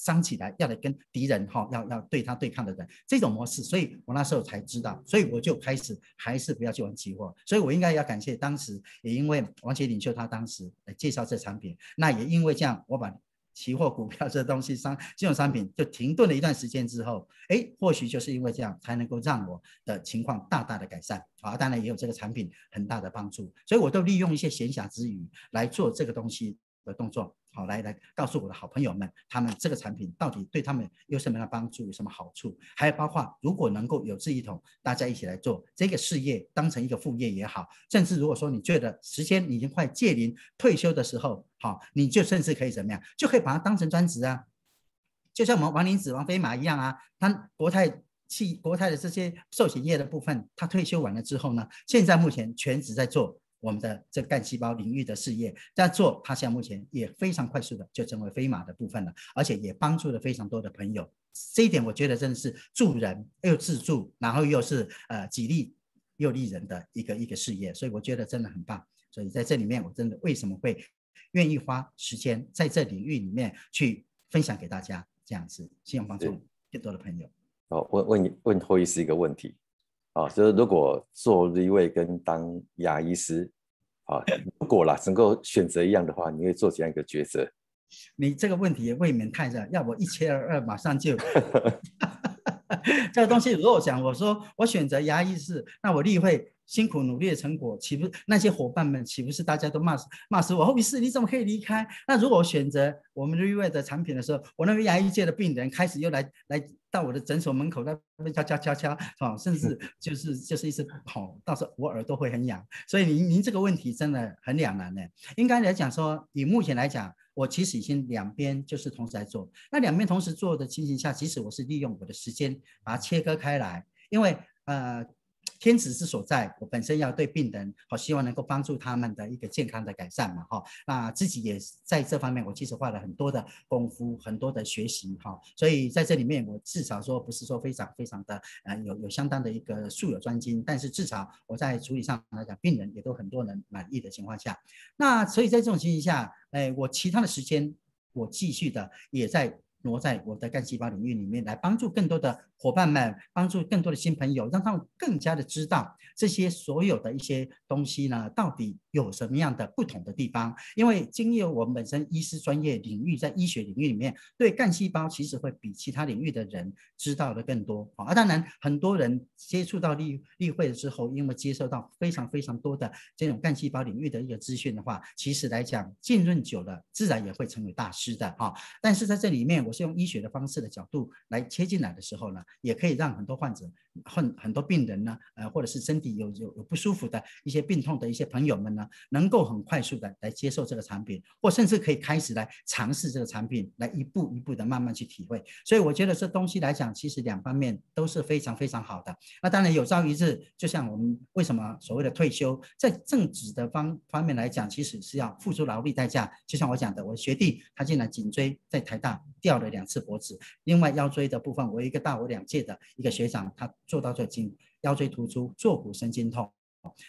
伤起来要来跟敌人哈，要要对他对抗的人这种模式，所以我那时候才知道，所以我就开始还是不要去玩期货，所以我应该要感谢当时也因为王杰领袖他当时来介绍这产品，那也因为这样我把。期货、股票这东西，商金融商品就停顿了一段时间之后，哎，或许就是因为这样，才能够让我的情况大大的改善啊！当然也有这个产品很大的帮助，所以我都利用一些闲暇之余来做这个东西的动作。好，来来告诉我的好朋友们，他们这个产品到底对他们有什么样的帮助，有什么好处？还有包括如果能够有志一同，大家一起来做这个事业，当成一个副业也好，甚至如果说你觉得时间已经快届临退休的时候，好，你就甚至可以怎么样，就可以把它当成专职啊，就像我们王林子、王飞马一样啊，他国泰汽国泰的这些寿险业的部分，他退休完了之后呢，现在目前全职在做。我们的这个干细胞领域的事业在做，它现在目前也非常快速的就成为飞马的部分了，而且也帮助了非常多的朋友。这一点我觉得真的是助人又自助，然后又是呃己利又利人的一个一个事业，所以我觉得真的很棒。所以在这里面，我真的为什么会愿意花时间在这领域里面去分享给大家，这样子希望帮助更多的朋友。好，问问你问托医师一个问题。啊，就是如果做立位跟当牙医师，啊，如果啦能够选择一样的话，你会做怎样一个抉择？你这个问题也未免太热，要我一切二二马上就。这个东西如果讲，我说我选择牙医师，那我立会辛苦努力的成果，岂不那些伙伴们岂不是大家都骂死骂死我？后医师你怎么可以离开？那如果我选择我们瑞瑞的产品的时候，我那个牙医界的病人开始又来来到我的诊所门口那边敲敲敲敲，啊，甚至 就是就是一直吼，到时候我耳朵会很痒。所以您您这个问题真的很两难呢。应该来讲说，以目前来讲，我其实已经两边就是同时在做。那两边同时做的情形下，其实我是利用我的时间把它切割开来，因为呃。天职之所在，我本身要对病人好，希望能够帮助他们的一个健康的改善嘛，哈。那自己也在这方面，我其实花了很多的功夫，很多的学习，哈。所以在这里面，我至少说不是说非常非常的呃有有相当的一个术有专精，但是至少我在处理上来讲，病人也都很多人满意的情况下，那所以在这种情形下，哎，我其他的时间我继续的也在。挪在我的干细胞领域里面来帮助更多的伙伴们，帮助更多的新朋友，让他们更加的知道这些所有的一些东西呢，到底有什么样的不同的地方？因为经由我们本身医师专业领域，在医学领域里面，对干细胞其实会比其他领域的人知道的更多啊。当然，很多人接触到例例会之后，因为接受到非常非常多的这种干细胞领域的一个资讯的话，其实来讲浸润久了，自然也会成为大师的哈。但是在这里面，我是用医学的方式的角度来切进来的时候呢，也可以让很多患者很很多病人呢，呃，或者是身体有有有不舒服的一些病痛的一些朋友们呢，能够很快速的来接受这个产品，或甚至可以开始来尝试这个产品，来一步一步的慢慢去体会。所以我觉得这东西来讲，其实两方面都是非常非常好的。那当然有朝一日，就像我们为什么所谓的退休，在正职的方方面来讲，其实是要付出劳力代价。就像我讲的，我学弟他竟然颈椎在台大掉了两次脖子，另外腰椎的部分，我一个大我两届的一个学长，他做到最精腰椎突出，坐骨神经痛。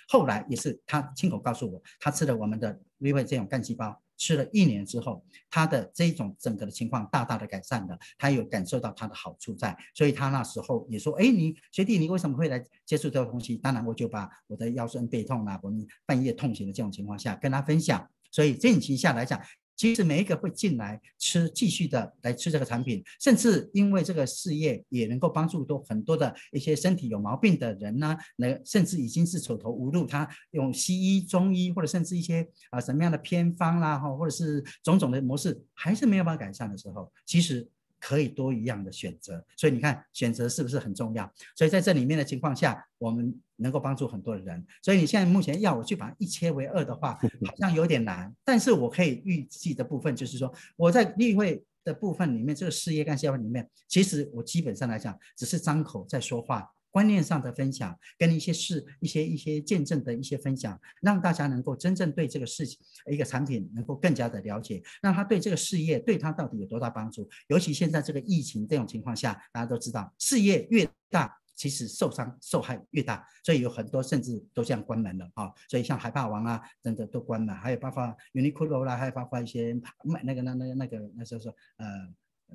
后来也是他亲口告诉我，他吃了我们的 v i v 这种干细胞，吃了一年之后，他的这种整个的情况大大的改善了，他有感受到它的好处在，所以他那时候也说，哎，你学弟你为什么会来接触这个东西？当然我就把我的腰酸背痛啊，我们半夜痛醒的这种情况下跟他分享，所以这种情况下来讲。其实每一个会进来吃，继续的来吃这个产品，甚至因为这个事业也能够帮助多很多的一些身体有毛病的人呢，那甚至已经是走投无路，他用西医、中医或者甚至一些啊什么样的偏方啦，或者是种种的模式，还是没有办法改善的时候，其实。可以多一样的选择，所以你看选择是不是很重要？所以在这里面的情况下，我们能够帮助很多的人。所以你现在目前要我去把它一切为二的话，好像有点难。但是我可以预计的部分就是说，我在例会的部分里面，这个事业干细胞里面，其实我基本上来讲，只是张口在说话。观念上的分享，跟一些事、一些一些见证的一些分享，让大家能够真正对这个事情、一个产品能够更加的了解，让他对这个事业对他到底有多大帮助。尤其现在这个疫情这种情况下，大家都知道，事业越大，其实受伤受害越大，所以有很多甚至都这样关门了啊。所以像海霸王啊，真的都关了，还有包括 Uniqlo 啦，还有包括一些卖那个那那那个那时候说呃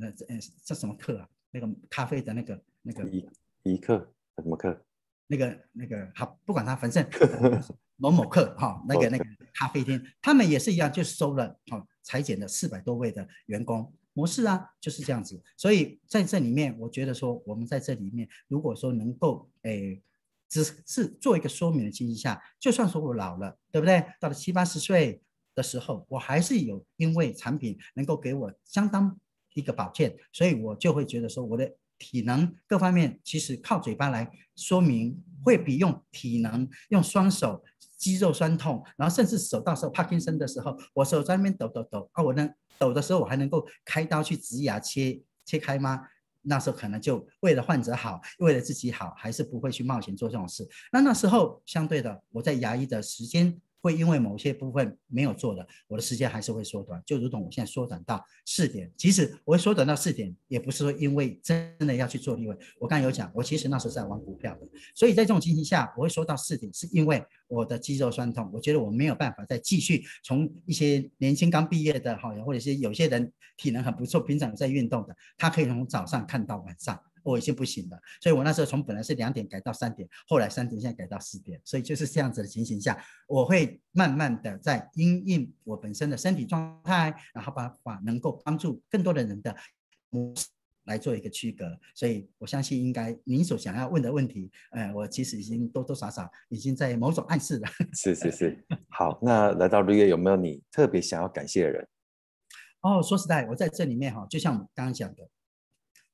呃呃叫什么课啊？那个咖啡的那个那个一一课。什么课？那个那个好，不管他，反正 某某课哈，那个那个咖啡厅，他们也是一样，就收了哦，裁减了四百多位的员工模式啊，就是这样子。所以在这里面，我觉得说，我们在这里面，如果说能够诶，只是做一个说明的情形下，就算说我老了，对不对？到了七八十岁的时候，我还是有因为产品能够给我相当一个保健，所以我就会觉得说我的。体能各方面其实靠嘴巴来说明，会比用体能用双手肌肉酸痛，然后甚至手到时候帕金森的时候，我手在那边抖抖抖啊，我能抖的时候，我还能够开刀去植牙切切开吗？那时候可能就为了患者好，为了自己好，还是不会去冒险做这种事。那那时候相对的，我在牙医的时间。会因为某些部分没有做的，我的时间还是会缩短，就如同我现在缩短到四点。即使我会缩短到四点，也不是说因为真的要去做利润。我刚才有讲，我其实那时候在玩股票的，所以在这种情形下，我会缩到四点，是因为我的肌肉酸痛，我觉得我没有办法再继续从一些年轻刚毕业的哈，或者是有些人体能很不错，平常在运动的，他可以从早上看到晚上。我已经不行了，所以我那时候从本来是两点改到三点，后来三点现在改到四点，所以就是这样子的情形下，我会慢慢的在因应我本身的身体状态，然后把把能够帮助更多的人的模式来做一个区隔，所以我相信应该您所想要问的问题，呃，我其实已经多多少少已经在某种暗示了。是是是，好，那来到绿叶有没有你特别想要感谢的人？哦，说实在，我在这里面哈，就像我们刚刚讲的，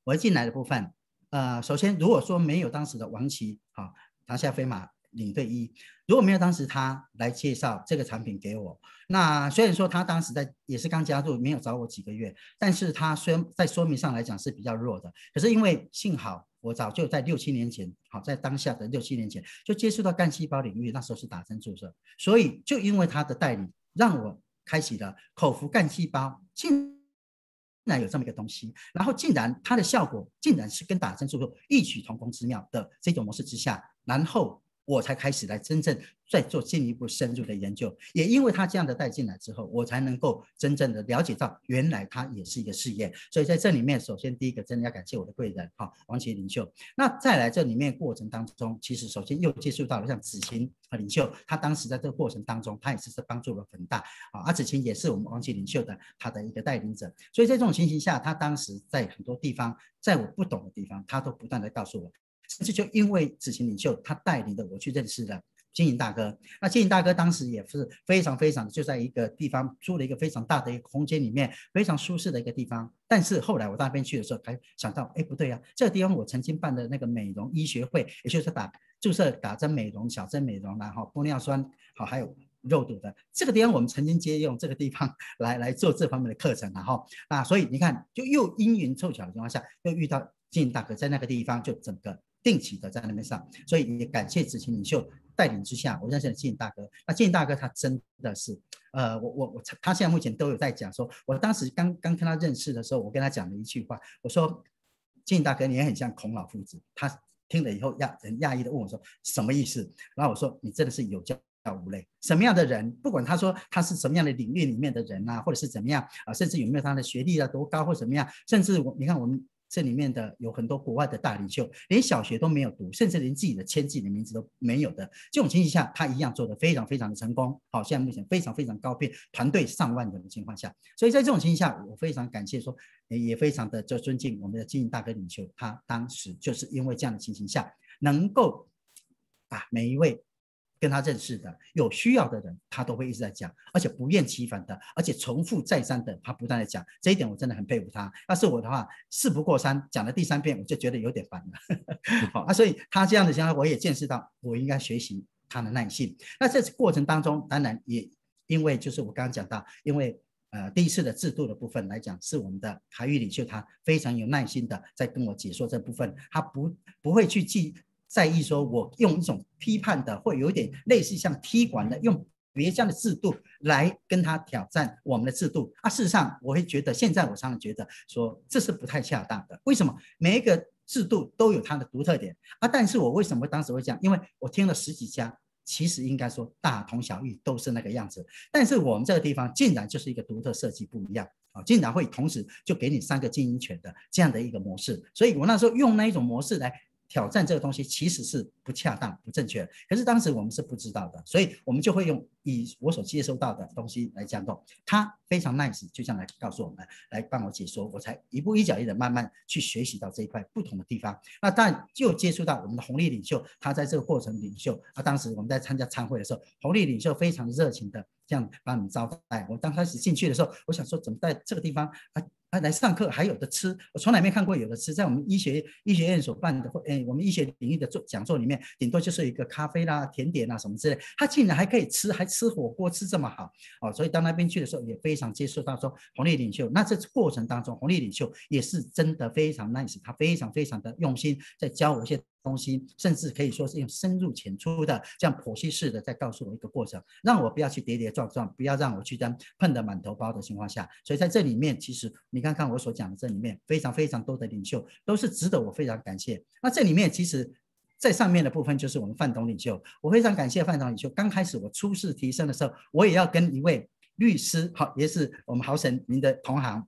我进来的部分。呃，首先，如果说没有当时的王琦，好，拿下飞马领队一，如果没有当时他来介绍这个产品给我，那虽然说他当时在也是刚加入，没有找我几个月，但是他虽然在说明上来讲是比较弱的，可是因为幸好我早就在六七年前，好，在当下的六七年前就接触到干细胞领域，那时候是打针注射，所以就因为他的带领，让我开启了口服干细胞进。竟然有这么一个东西，然后竟然它的效果竟然是跟打针注射异曲同工之妙的这种模式之下，然后。我才开始来真正再做进一步深入的研究，也因为他这样的带进来之后，我才能够真正的了解到原来他也是一个事业。所以在这里面，首先第一个真的要感谢我的贵人哈，王琦领袖。那再来这里面过程当中，其实首先又接触到了像子晴和领袖，他当时在这个过程当中，他也是是帮助了很大啊。而子晴也是我们王琦领袖的他的一个带领者，所以在这种情形下，他当时在很多地方，在我不懂的地方，他都不断的告诉我。甚至就因为执行领袖他带领的我去认识了经营大哥。那经营大哥当时也是非常非常，就在一个地方租了一个非常大的一个空间里面，非常舒适的一个地方。但是后来我到那边去的时候，才想到，哎，不对呀，这个地方我曾经办的那个美容医学会，也就是打注射打针美容、小针美容然后玻尿酸，好，还有肉毒的这个地方，我们曾经借用这个地方来来做这方面的课程，然后啊，所以你看，就又因缘凑巧的情况下，又遇到经营大哥在那个地方，就整个。定期的在那边上，所以也感谢执行领袖带领之下，我认识了建大哥。那建大哥他真的是，呃，我我我，他现在目前都有在讲说，我当时刚刚跟他认识的时候，我跟他讲了一句话，我说建大哥你也很像孔老夫子。他听了以后讶很讶异的问我说什么意思？然后我说你真的是有教无类，什么样的人，不管他说他是什么样的领域里面的人啊，或者是怎么样啊，甚至有没有他的学历啊多高或怎么样，甚至我你看我们。这里面的有很多国外的大领袖，连小学都没有读，甚至连自己的签字的名字都没有的这种情形下，他一样做得非常非常的成功。好，现在目前非常非常高聘，团队上万人的情况下，所以在这种情形下，我非常感谢说，也非常的就尊敬我们的经营大哥领袖，他当时就是因为这样的情形下，能够啊每一位。跟他认识的有需要的人，他都会一直在讲，而且不厌其烦的，而且重复再三的，他不断的讲。这一点我真的很佩服他。要是我的话，事不过三，讲了第三遍，我就觉得有点烦了。好啊，所以他这样的情况，我也见识到，我应该学习他的耐性。那这过程当中，当然也因为就是我刚刚讲到，因为呃第一次的制度的部分来讲，是我们的海域领袖他非常有耐心的在跟我解说这部分，他不不会去记。在意说，我用一种批判的，或有一点类似像踢馆的，用别家的制度来跟他挑战我们的制度啊。事实上，我会觉得现在我常常觉得说这是不太恰当的。为什么？每一个制度都有它的独特点啊。但是我为什么当时会讲？因为我听了十几家，其实应该说大同小异，都是那个样子。但是我们这个地方竟然就是一个独特设计不一样啊，竟然会同时就给你三个经营权的这样的一个模式。所以我那时候用那一种模式来。挑战这个东西其实是不恰当、不正确，可是当时我们是不知道的，所以我们就会用以我所接收到的东西来讲动。他非常 nice，就这样来告诉我们，来帮我解说，我才一步一脚印的慢慢去学习到这一块不同的地方。那但就接触到我们的红利领袖，他在这个过程领袖，啊，当时我们在参加参会的时候，红利领袖非常热情的这样把我们招待。我刚开始进去的时候，我想说怎么在这个地方啊？他来上课还有的吃，我从来没看过有的吃。在我们医学医学院所办的或诶，我们医学领域的做讲座里面，顶多就是一个咖啡啦、甜点啦什么之类。他竟然还可以吃，还吃火锅吃这么好哦！所以到那边去的时候，也非常接受到说红利领袖。那这过程当中，红利领袖也是真的非常 nice，他非常非常的用心在教我一些。东西，甚至可以说是用深入浅出的这样剖析式的在告诉我一个过程，让我不要去跌跌撞撞，不要让我去当碰得满头包的情况下。所以在这里面，其实你看看我所讲的这里面非常非常多的领袖，都是值得我非常感谢。那这里面其实，在上面的部分就是我们范董领袖，我非常感谢范董领袖。刚开始我初试提升的时候，我也要跟一位律师，好，也是我们豪神您的同行。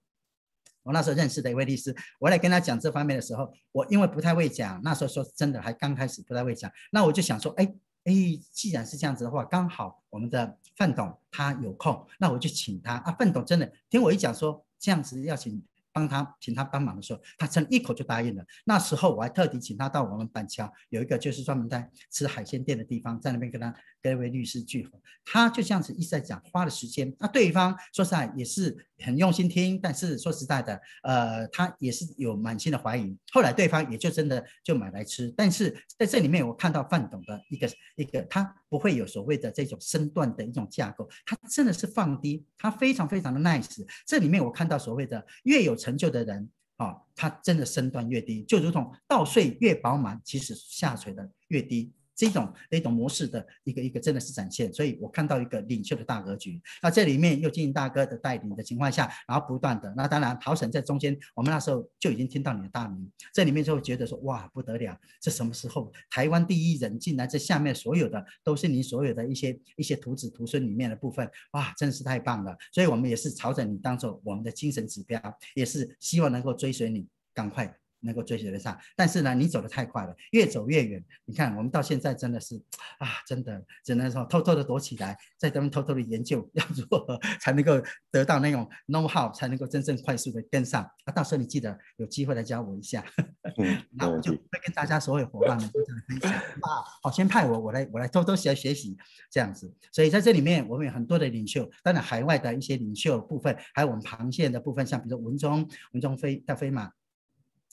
我那时候认识的一位律师，我来跟他讲这方面的时候，我因为不太会讲，那时候说真的还刚开始不太会讲，那我就想说，哎哎，既然是这样子的话，刚好我们的范董他有空，那我就请他啊。范董真的听我一讲说这样子要请。帮他请他帮忙的时候，他真一口就答应了。那时候我还特地请他到我们板桥有一个就是专门在吃海鲜店的地方，在那边跟他跟一位律师聚合。他就这样子一直在讲，花了时间。那对方说实在也是很用心听，但是说实在的，呃，他也是有满心的怀疑。后来对方也就真的就买来吃。但是在这里面，我看到范董的一个一个，他不会有所谓的这种身段的一种架构，它真的是放低，它非常非常的 nice。这里面我看到所谓的越有。成就的人啊，他真的身段越低，就如同稻穗越饱满，其实下垂的越低。这种那种模式的一个一个真的是展现，所以我看到一个领袖的大格局。那这里面又进行大哥的带领的情况下，然后不断的，那当然陶省在中间，我们那时候就已经听到你的大名，这里面就会觉得说哇不得了，这什么时候台湾第一人竟然这下面所有的都是你所有的一些一些徒子徒孙里面的部分，哇真是太棒了。所以我们也是朝着你当做我们的精神指标，也是希望能够追随你，赶快。能够追随得上。但是呢，你走得太快了，越走越远。你看，我们到现在真的是啊，真的只能说偷偷的躲起来，在这边偷偷的研究 要如何才能够得到那种 know how，才能够真正快速的跟上。啊，到时候你记得有机会来教我一下，那我就会跟大家所有伙伴们分享。啊，好，先派我，我来，我来偷偷学学习这样子。所以在这里面，我们有很多的领袖，当然海外的一些领袖部分，还有我们螃蟹的部分，像比如说文中、文中飞、大飞马。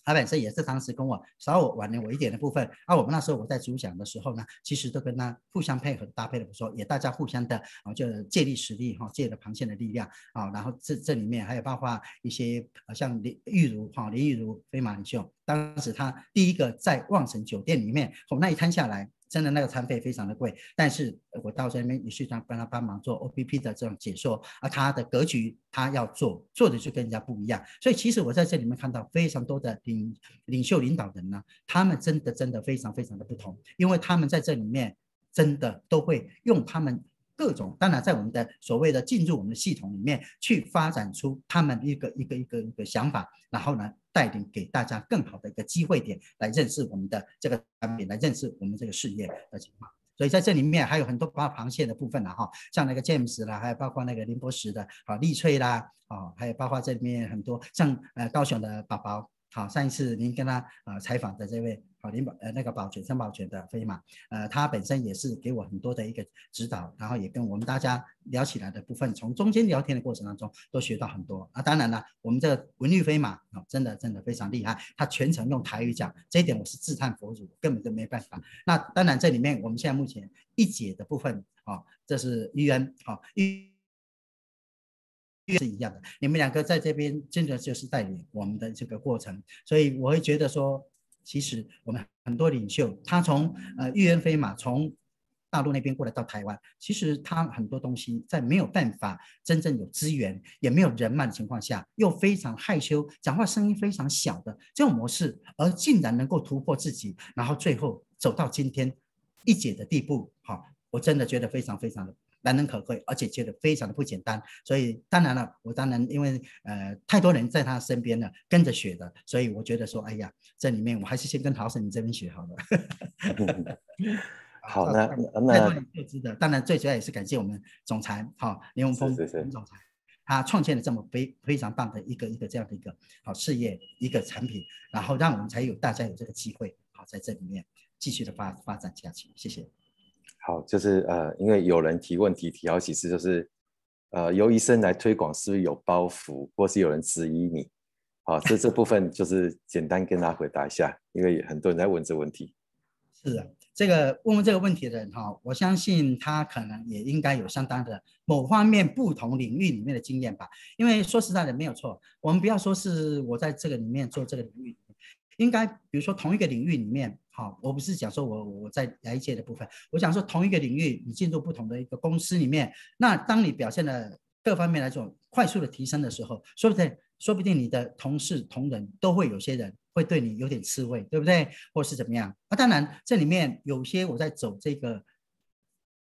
他本身也是当时跟我稍微晚了我一点的部分，啊我们那时候我在主讲的时候呢，其实都跟他互相配合搭配的不错，也大家互相的啊，就借力使力哈，借了螃蟹的力量啊，然后这这里面还有包括一些啊像林玉如哈林玉如飞马领袖，当时他第一个在望城酒店里面，哦那一摊下来。真的那个餐费非常的贵，但是我到这边也是想帮他帮忙做 O P P 的这种解说，而他的格局他要做做的就跟人家不一样，所以其实我在这里面看到非常多的领领袖领导人呢，他们真的真的非常非常的不同，因为他们在这里面真的都会用他们。各种当然，在我们的所谓的进入我们的系统里面去发展出他们一个一个一个一个想法，然后呢，带领给大家更好的一个机会点来认识我们的这个产品，来认识我们这个事业的情况。所以在这里面还有很多包螃蟹的部分了哈，像那个 James 啦，还有包括那个林博士的啊，丽翠啦，啊，还有包括这里面很多像呃高雄的宝宝。好，上一次您跟他呃采访的这位好林宝呃那个保全申保全的飞马，呃他本身也是给我很多的一个指导，然后也跟我们大家聊起来的部分，从中间聊天的过程当中都学到很多啊。当然了，我们这个文玉飞马啊，真的真的非常厉害，他全程用台语讲，这一点我是自叹佛祖，根本就没办法。那当然这里面我们现在目前一解的部分啊，这是玉恩啊玉。是一样的，你们两个在这边真的就是带领我们的这个过程，所以我会觉得说，其实我们很多领袖，他从呃玉恩飞马从大陆那边过来到台湾，其实他很多东西在没有办法真正有资源，也没有人脉的情况下，又非常害羞，讲话声音非常小的这种模式，而竟然能够突破自己，然后最后走到今天一姐的地步，好，我真的觉得非常非常的。难能可贵，而且觉得非常的不简单，所以当然了，我当然因为呃太多人在他身边了，跟着学的，所以我觉得说，哎呀，这里面我还是先跟陶婶你这边学好了。好，那那各自的，当然最主要也是感谢我们总裁，好林文峰林总裁，他创建了这么非非常棒的一个一个这样的一个好事业一个产品，然后让我们才有大家有这个机会，好在这里面继续的发发展下去，谢谢。好，就是呃，因为有人提问题提好几次，就是呃，由医生来推广是不是有包袱，或是有人质疑你？好，这这部分就是简单跟大家回答一下，因为很多人在问这问题。是啊，这个问问这个问题的人哈，我相信他可能也应该有相当的某方面不同领域里面的经验吧。因为说实在的，没有错，我们不要说是我在这个里面做这个领域。应该比如说同一个领域里面，好，我不是讲说我我在来一届的部分，我想说同一个领域，你进入不同的一个公司里面，那当你表现的各方面来说快速的提升的时候，说不定说不定你的同事同仁都会有些人会对你有点刺猬，对不对？或是怎么样？啊，当然这里面有些我在走这个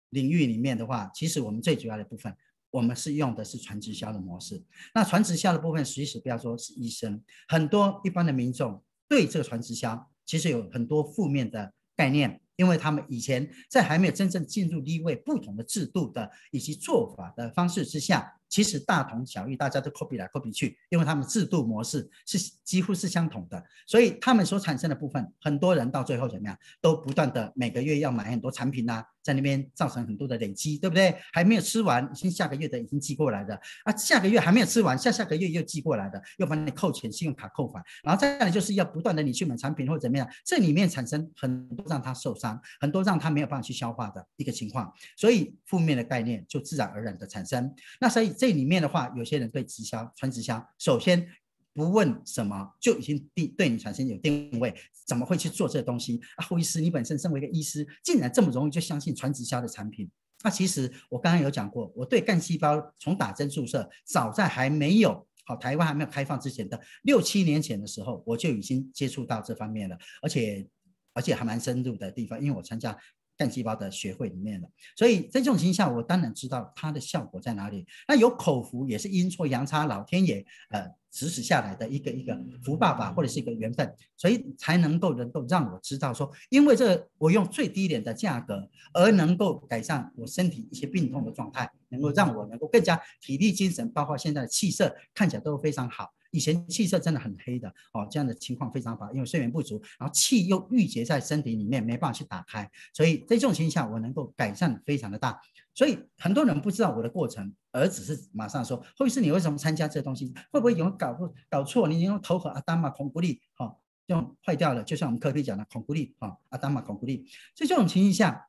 领域里面的话，其实我们最主要的部分，我们是用的是传直销的模式。那传直销的部分，其实不要说是医生，很多一般的民众。对这个传直销，其实有很多负面的概念，因为他们以前在还没有真正进入立位不同的制度的以及做法的方式之下。其实大同小异，大家都 copy 来 copy 去，因为他们制度模式是几乎是相同的，所以他们所产生的部分，很多人到最后怎么样，都不断的每个月要买很多产品呐，在那边造成很多的累积，对不对？还没有吃完，已经下个月的已经寄过来的，啊，下个月还没有吃完，下下个月又寄过来的，又帮你扣钱，信用卡扣款，然后再来就是要不断的你去买产品或者怎么样，这里面产生很多让他受伤，很多让他没有办法去消化的一个情况，所以负面的概念就自然而然的产生。那所以这里面的话，有些人对直销、传直销，首先不问什么就已经定对你产生有定位，怎么会去做这东西？啊，胡医师，你本身身为一个医师，竟然这么容易就相信传直销的产品？那其实我刚刚有讲过，我对干细胞从打针注射，早在还没有好台湾还没有开放之前的六七年前的时候，我就已经接触到这方面了，而且而且还蛮深入的地方，因为我参加。干细胞的学会里面的，所以在这种情况下，我当然知道它的效果在哪里。那有口服也是阴错阳差，老天爷呃指使下来的一个一个福报吧，或者是一个缘分，所以才能够能够让我知道说，因为这我用最低廉的价格，而能够改善我身体一些病痛的状态，能够让我能够更加体力精神，包括现在的气色看起来都非常好。以前气色真的很黑的哦，这样的情况非常好，因为睡眠不足，然后气又郁结在身体里面，没办法去打开，所以在这种情况下，我能够改善非常的大。所以很多人不知道我的过程，而只是马上说，会是你为什么参加这东西？会不会有搞不搞错？你用头和阿达玛孔古力，哈，用坏掉了，就像我们科比讲的孔古力，哈，阿达玛孔古力。所以这种情形下，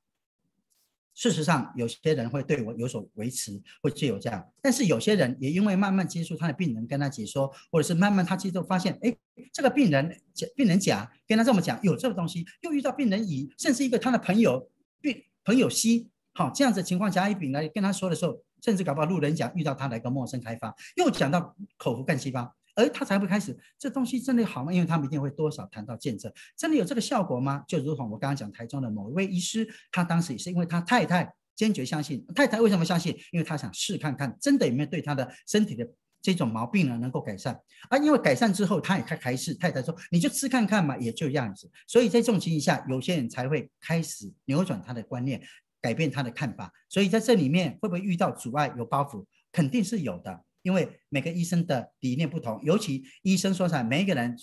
事实上有些人会对我有所维持，会就有这样。但是有些人也因为慢慢接触他的病人，跟他解说，或者是慢慢他接触发现，哎，这个病人病人甲跟他这么讲，有这个东西，又遇到病人乙，甚至一个他的朋友病朋友 C。好，这样子情况下，一丙来跟他说的时候，甚至搞不好路人甲遇到他的一个陌生开发，又讲到口服干细胞，而他才会开始，这东西真的好吗？因为他们一定会多少谈到见证，真的有这个效果吗？就如同我刚刚讲台中的某一位医师，他当时也是因为他太太坚决相信，太太为什么相信？因为他想试看看，真的有没有对他的身体的这种毛病呢能够改善，啊因为改善之后，他也开开始，太太说你就吃看看嘛，也就这样子，所以在这种情形下，有些人才会开始扭转他的观念。改变他的看法，所以在这里面会不会遇到阻碍、有包袱？肯定是有的，因为每个医生的理念不同，尤其医生说起来，每一个人，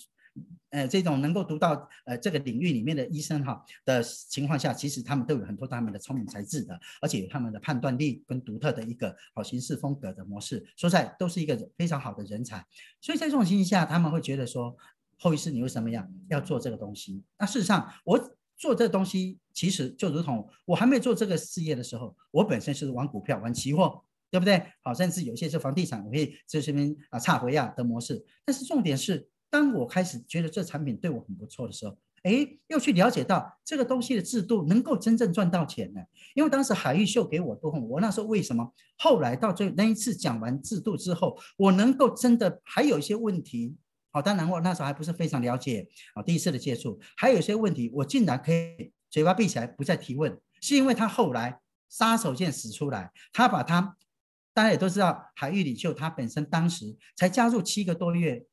呃，这种能够读到呃这个领域里面的医生哈的情况下，其实他们都有很多他们的聪明才智的，而且他们的判断力跟独特的一个好行事风格的模式，说在都是一个非常好的人才。所以在这种情况下，他们会觉得说，后医师你为什么样要做这个东西？那事实上我。做这东西其实就如同我还没做这个事业的时候，我本身是玩股票、玩期货，对不对？好，甚至有些是房地产，我可以在这边啊差回啊的模式。但是重点是，当我开始觉得这产品对我很不错的时候，哎，又去了解到这个东西的制度能够真正赚到钱呢？因为当时海玉秀给我多，我那时候为什么后来到最那一次讲完制度之后，我能够真的还有一些问题。好，当然我那时候还不是非常了解啊，第一次的接触，还有一些问题，我竟然可以嘴巴闭起来不再提问，是因为他后来杀手锏使出来，他把他大家也都知道，海玉领袖他本身当时才加入七个多月，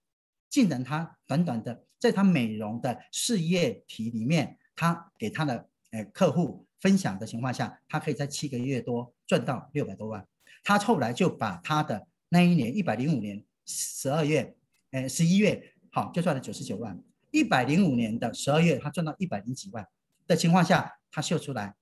竟然他短短的在他美容的事业体里面，他给他的呃客户分享的情况下，他可以在七个月多赚到六百多万，他后来就把他的那一年一百零五年十二月。哎，十一月好就赚了九十九万，一百零五年的十二月他赚到一百零几万的情况下，他秀出来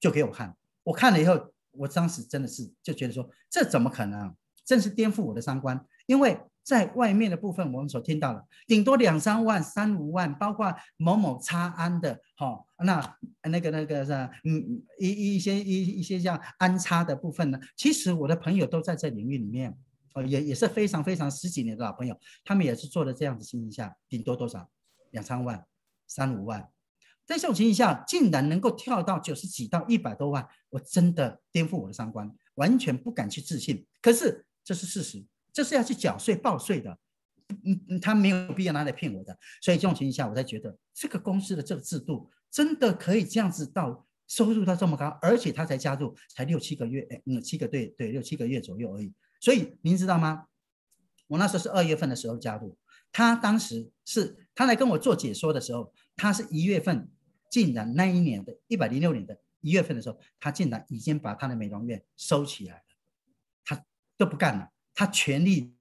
就给我看，我看了以后，我当时真的是就觉得说这怎么可能，真是颠覆我的三观。因为在外面的部分我们所听到的，顶多两三万、三五万，包括某某差安的，哈，那那个那个是嗯一一些一一些像安差的部分呢，其实我的朋友都在这领域里面。哦，也也是非常非常十几年的老朋友，他们也是做的这样子情形下，顶多多少两三万、三五万，在这种情形下，竟然能够跳到九十几到一百多万，我真的颠覆我的三观，完全不敢去自信。可是这是事实，这是要去缴税报税的，嗯嗯，他没有必要拿来骗我的。所以这种情形下，我才觉得这个公司的这个制度真的可以这样子到收入到这么高，而且他才加入才六七个月，哎，嗯，七个对对，六七个月左右而已。所以您知道吗？我那时候是二月份的时候加入，他当时是他来跟我做解说的时候，他是一月份，竟然那一年的一百零六年的一月份的时候，他竟然已经把他的美容院收起来了，他都不干了，他全力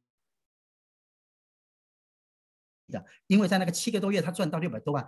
的，因为在那个七个多月，他赚到六百多万。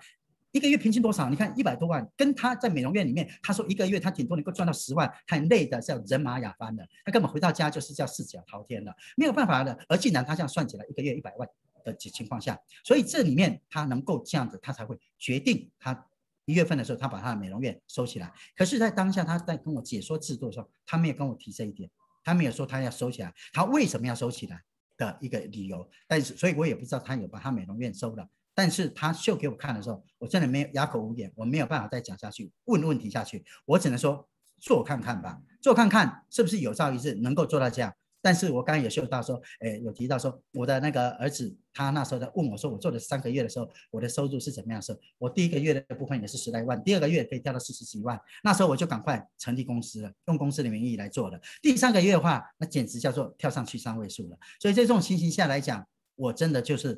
一个月平均多少？你看一百多万，跟他在美容院里面，他说一个月他顶多能够赚到十万，很累的叫人马雅翻的，他根本回到家就是叫四脚朝天了，没有办法的。而竟然他这样算起来，一个月一百万的情况下，所以这里面他能够这样子，他才会决定他一月份的时候，他把他的美容院收起来。可是，在当下他在跟我解说制度的时候，他没有跟我提这一点，他没有说他要收起来，他为什么要收起来的一个理由。但是，所以我也不知道他有把他美容院收了。但是他秀给我看的时候，我真的没有哑口无言，我没有办法再讲下去，问问题下去，我只能说做看看吧，做看看是不是有朝一日能够做到这样。但是我刚刚有秀到说，哎，有提到说我的那个儿子，他那时候在问我说，我做了三个月的时候，我的收入是怎么样？时候我第一个月的部分也是十来万，第二个月可以跳到四十几万，那时候我就赶快成立公司了，用公司的名义来做了。第三个月的话，那简直叫做跳上去三位数了。所以在这种情形下来讲。我真的就是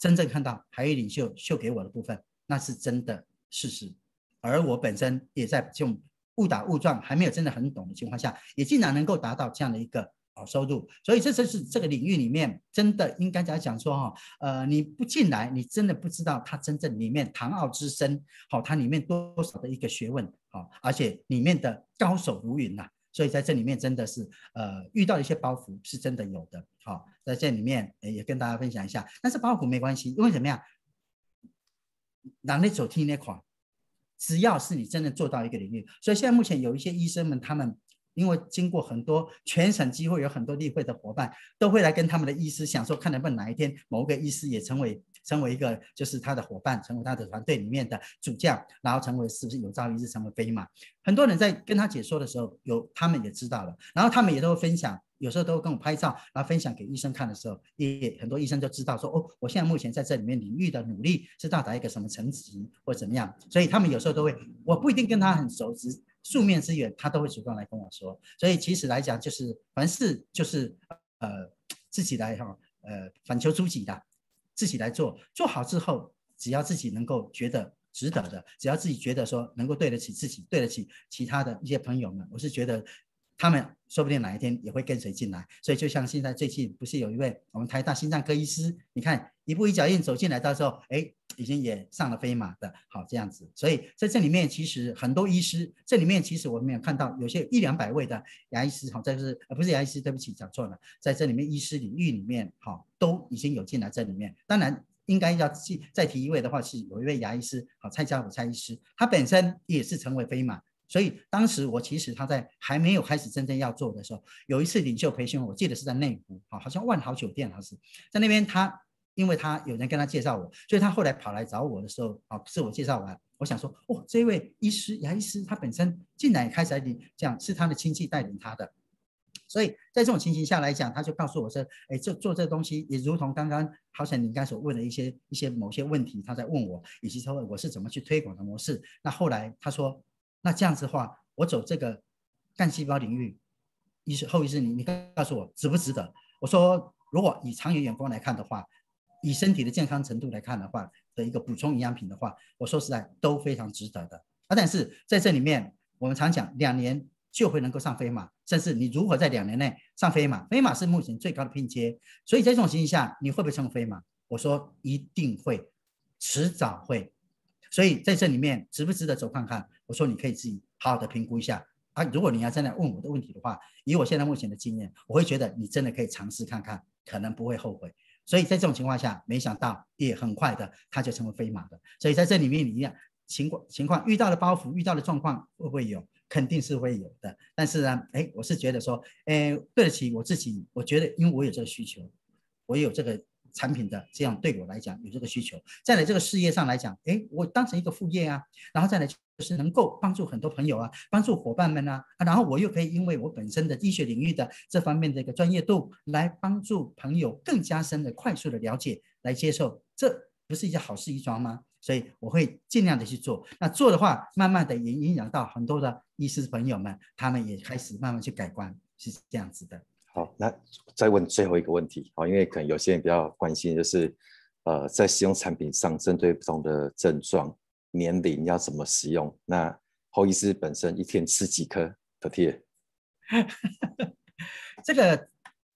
真正看到海域领袖秀给我的部分，那是真的事实。而我本身也在这种误打误撞，还没有真的很懂的情况下，也竟然能够达到这样的一个好收入。所以这就是这个领域里面真的应该讲讲说哈，呃，你不进来，你真的不知道它真正里面唐奥之深，好，它里面多少的一个学问，好，而且里面的高手如云呐。所以在这里面真的是，呃，遇到一些包袱是真的有的。好，在这里面也跟大家分享一下。但是包袱没关系，因为怎么样？哪里走听那款，只要是你真的做到一个领域。所以现在目前有一些医生们，他们因为经过很多全省机会，有很多例会的伙伴都会来跟他们的医师想说，看能不能哪一天某个医师也成为。成为一个就是他的伙伴，成为他的团队里面的主将，然后成为是不是有朝一日成为飞马？很多人在跟他解说的时候，有他们也知道了，然后他们也都会分享，有时候都会跟我拍照，然后分享给医生看的时候，也很多医生就知道说，哦，我现在目前在这里面领域的努力是到达一个什么层级或怎么样，所以他们有时候都会，我不一定跟他很熟，只素面之缘，他都会主动来跟我说。所以其实来讲，就是凡事就是呃自己来哈，呃反求诸己的。自己来做，做好之后，只要自己能够觉得值得的，只要自己觉得说能够对得起自己，对得起其他的一些朋友们，我是觉得他们说不定哪一天也会跟随进来。所以就像现在最近不是有一位我们台大心脏科医师，你看一步一脚印走进来，到时候哎，已经也上了飞马的，好这样子。所以在这里面其实很多医师，这里面其实我们有看到有些一两百位的牙医师，好，这是不是牙医师，对不起讲错了，在这里面医师领域里面，好。都已经有进来这里面，当然应该要记再提一位的话，是有一位牙医师，好蔡家武蔡医师，他本身也是成为飞马，所以当时我其实他在还没有开始真正要做的时候，有一次领袖培训，我记得是在内湖，好，好像万豪酒店，好像是在那边，他因为他有人跟他介绍我，所以他后来跑来找我的时候，啊，是我介绍完，我想说，哦，这位医师牙医师他本身进来开始领，这样是他的亲戚带领他的。所以在这种情形下来讲，他就告诉我说：“哎，做做这东西也如同刚刚好像你刚才所问的一些一些某些问题，他在问我，以及说我是怎么去推广的模式。那后来他说，那这样子的话，我走这个干细胞领域，医师后医师，你你告诉我值不值得？我说，如果以长远眼光来看的话，以身体的健康程度来看的话，的一个补充营养品的话，我说实在都非常值得的。啊，但是在这里面，我们常讲两年。”就会能够上飞马，甚至你如何在两年内上飞马？飞马是目前最高的拼接，所以在这种情形下，你会不会成为飞马？我说一定会，迟早会。所以在这里面值不值得走看看？我说你可以自己好好的评估一下啊。如果你要真的问我的问题的话，以我现在目前的经验，我会觉得你真的可以尝试看看，可能不会后悔。所以在这种情况下，没想到也很快的他就成为飞马的。所以在这里面，你一样情况情况遇到的包袱，遇到的状况会不会有？肯定是会有的，但是呢，哎，我是觉得说，哎，对得起我自己。我觉得，因为我有这个需求，我有这个产品的，这样对我来讲有这个需求。再来这个事业上来讲，哎，我当成一个副业啊，然后再来就是能够帮助很多朋友啊，帮助伙伴们啊，然后我又可以因为我本身的医学领域的这方面的一个专业度，来帮助朋友更加深的、快速的了解，来接受，这不是一件好事一桩吗？所以我会尽量的去做。那做的话，慢慢的也影响到很多的医师朋友们，他们也开始慢慢去改观，是这样子的。好，那再问最后一个问题，好，因为可能有些人比较关心，就是呃，在使用产品上，针对不同的症状、年龄要怎么使用？那侯医师本身一天吃几颗的贴？这个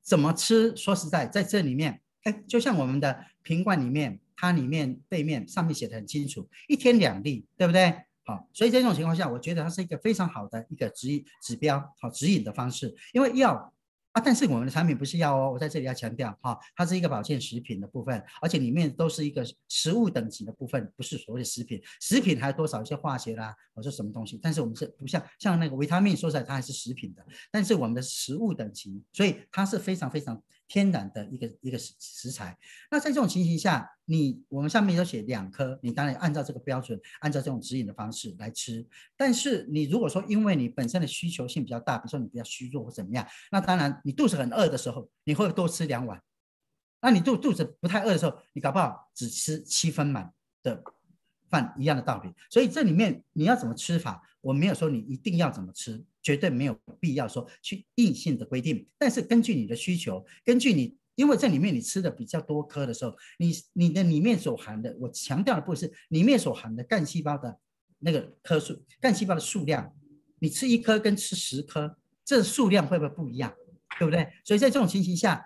怎么吃？说实在，在这里面，哎，就像我们的瓶罐里面。它里面背面上面写的很清楚，一天两粒，对不对？好，所以在这种情况下，我觉得它是一个非常好的一个指引指标，好指引的方式，因为药。啊，但是我们的产品不是药哦，我在这里要强调哈，它是一个保健食品的部分，而且里面都是一个食物等级的部分，不是所谓的食品。食品还有多少一些化学啦，或者什么东西？但是我们是不像像那个维他命，说起来它还是食品的，但是我们的食物等级，所以它是非常非常天然的一个一个食食材。那在这种情形下，你我们上面有写两颗，你当然按照这个标准，按照这种指引的方式来吃。但是你如果说因为你本身的需求性比较大，比如说你比较虚弱或怎么样，那当然你肚子很饿的时候，你会多吃两碗。那你肚肚子不太饿的时候，你搞不好只吃七分满的饭，一样的道理。所以这里面你要怎么吃法，我没有说你一定要怎么吃，绝对没有必要说去硬性的规定。但是根据你的需求，根据你。因为这里面你吃的比较多颗的时候，你你的里面所含的，我强调的不是里面所含的干细胞的那个颗数，干细胞的数量，你吃一颗跟吃十颗，这数量会不会不一样？对不对？所以在这种情形下，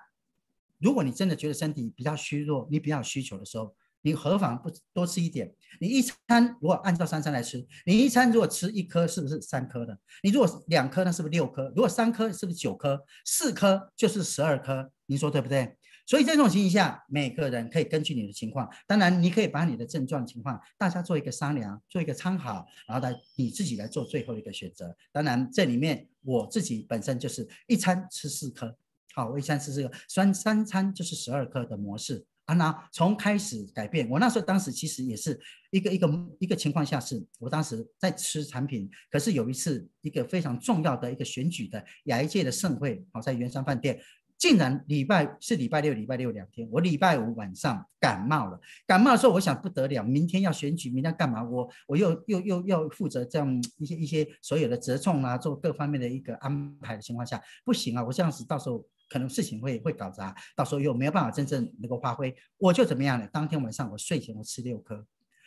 如果你真的觉得身体比较虚弱，你比较有需求的时候，你何妨不多吃一点？你一餐如果按照三餐来吃，你一餐如果吃一颗，是不是三颗的？你如果两颗，那是不是六颗？如果三颗，是不是九颗？四颗就是十二颗，您说对不对？所以在这种情形下，每个人可以根据你的情况，当然你可以把你的症状情况大家做一个商量，做一个参考，然后来你自己来做最后一个选择。当然这里面我自己本身就是一餐吃四颗，好，我一餐吃四颗，三三餐就是十二颗的模式啊。那从开始改变，我那时候当时其实也是一个一个一个情况下，是我当时在吃产品，可是有一次一个非常重要的一个选举的亚一届的盛会，好，在圆山饭店。竟然礼拜是礼拜六，礼拜六两天，我礼拜五晚上感冒了。感冒的时候，我想不得了，明天要选举，明天干嘛？我我又又又要负责这样一些一些所有的折冲啊，做各方面的一个安排的情况下，不行啊！我这样子到时候可能事情会会搞砸，到时候又没有办法真正能够发挥。我就怎么样呢？当天晚上我睡前我吃六颗，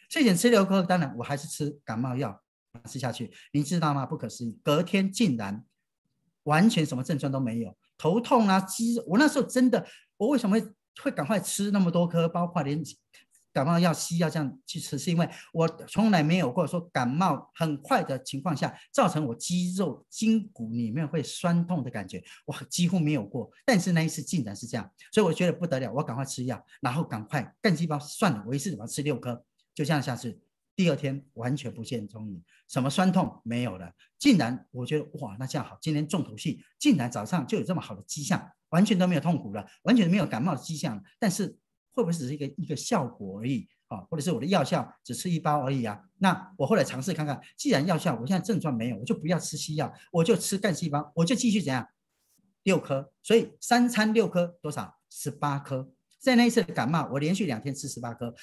睡前吃六颗，当然我还是吃感冒药吃下去，你知道吗？不可思议，隔天竟然完全什么症状都没有。头痛啊，肌肉，我那时候真的，我为什么会会赶快吃那么多颗，包括连感冒药、西药这样去吃，是因为我从来没有过说感冒很快的情况下，造成我肌肉筋骨里面会酸痛的感觉，我几乎没有过。但是那一次竟然是这样，所以我觉得不得了，我赶快吃药，然后赶快干细胞算了，我一次把它吃六颗，就这样下去。第二天完全不见踪影，什么酸痛没有了，竟然我觉得哇，那这样好，今天重头戏竟然早上就有这么好的迹象，完全都没有痛苦了，完全没有感冒的迹象，但是会不会只是一个一个效果而已啊？或者是我的药效只吃一包而已啊？那我后来尝试看看，既然药效我现在症状没有，我就不要吃西药，我就吃干细胞，我就继续怎样六颗，所以三餐六颗多少？十八颗，在那一次感冒，我连续两天吃十八颗。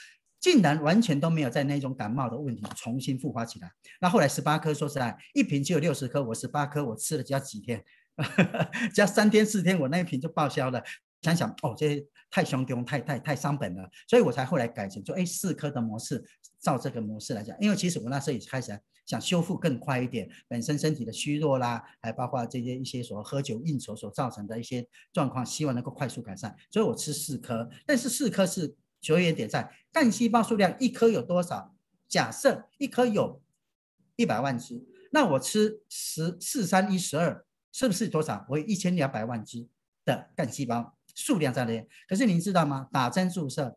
竟然完全都没有在那种感冒的问题重新复发起来。那后来十八颗，说实在，一瓶只有六十颗，我十八颗我吃了只要几天，只要三天四天，我那一瓶就报销了。想想哦，这些太凶凶，太太太伤本了，所以我才后来改成就哎四颗的模式，照这个模式来讲。因为其实我那时候也开始想修复更快一点，本身身体的虚弱啦，还包括这些一些所喝酒应酬所造成的一些状况，希望能够快速改善。所以我吃四颗，但是四颗是。着眼点在干细胞数量一颗有多少？假设一颗有一百万只，那我吃十四三一十二，是不是多少？我有一千两百万只的干细胞数量在那边。可是您知道吗？打针注射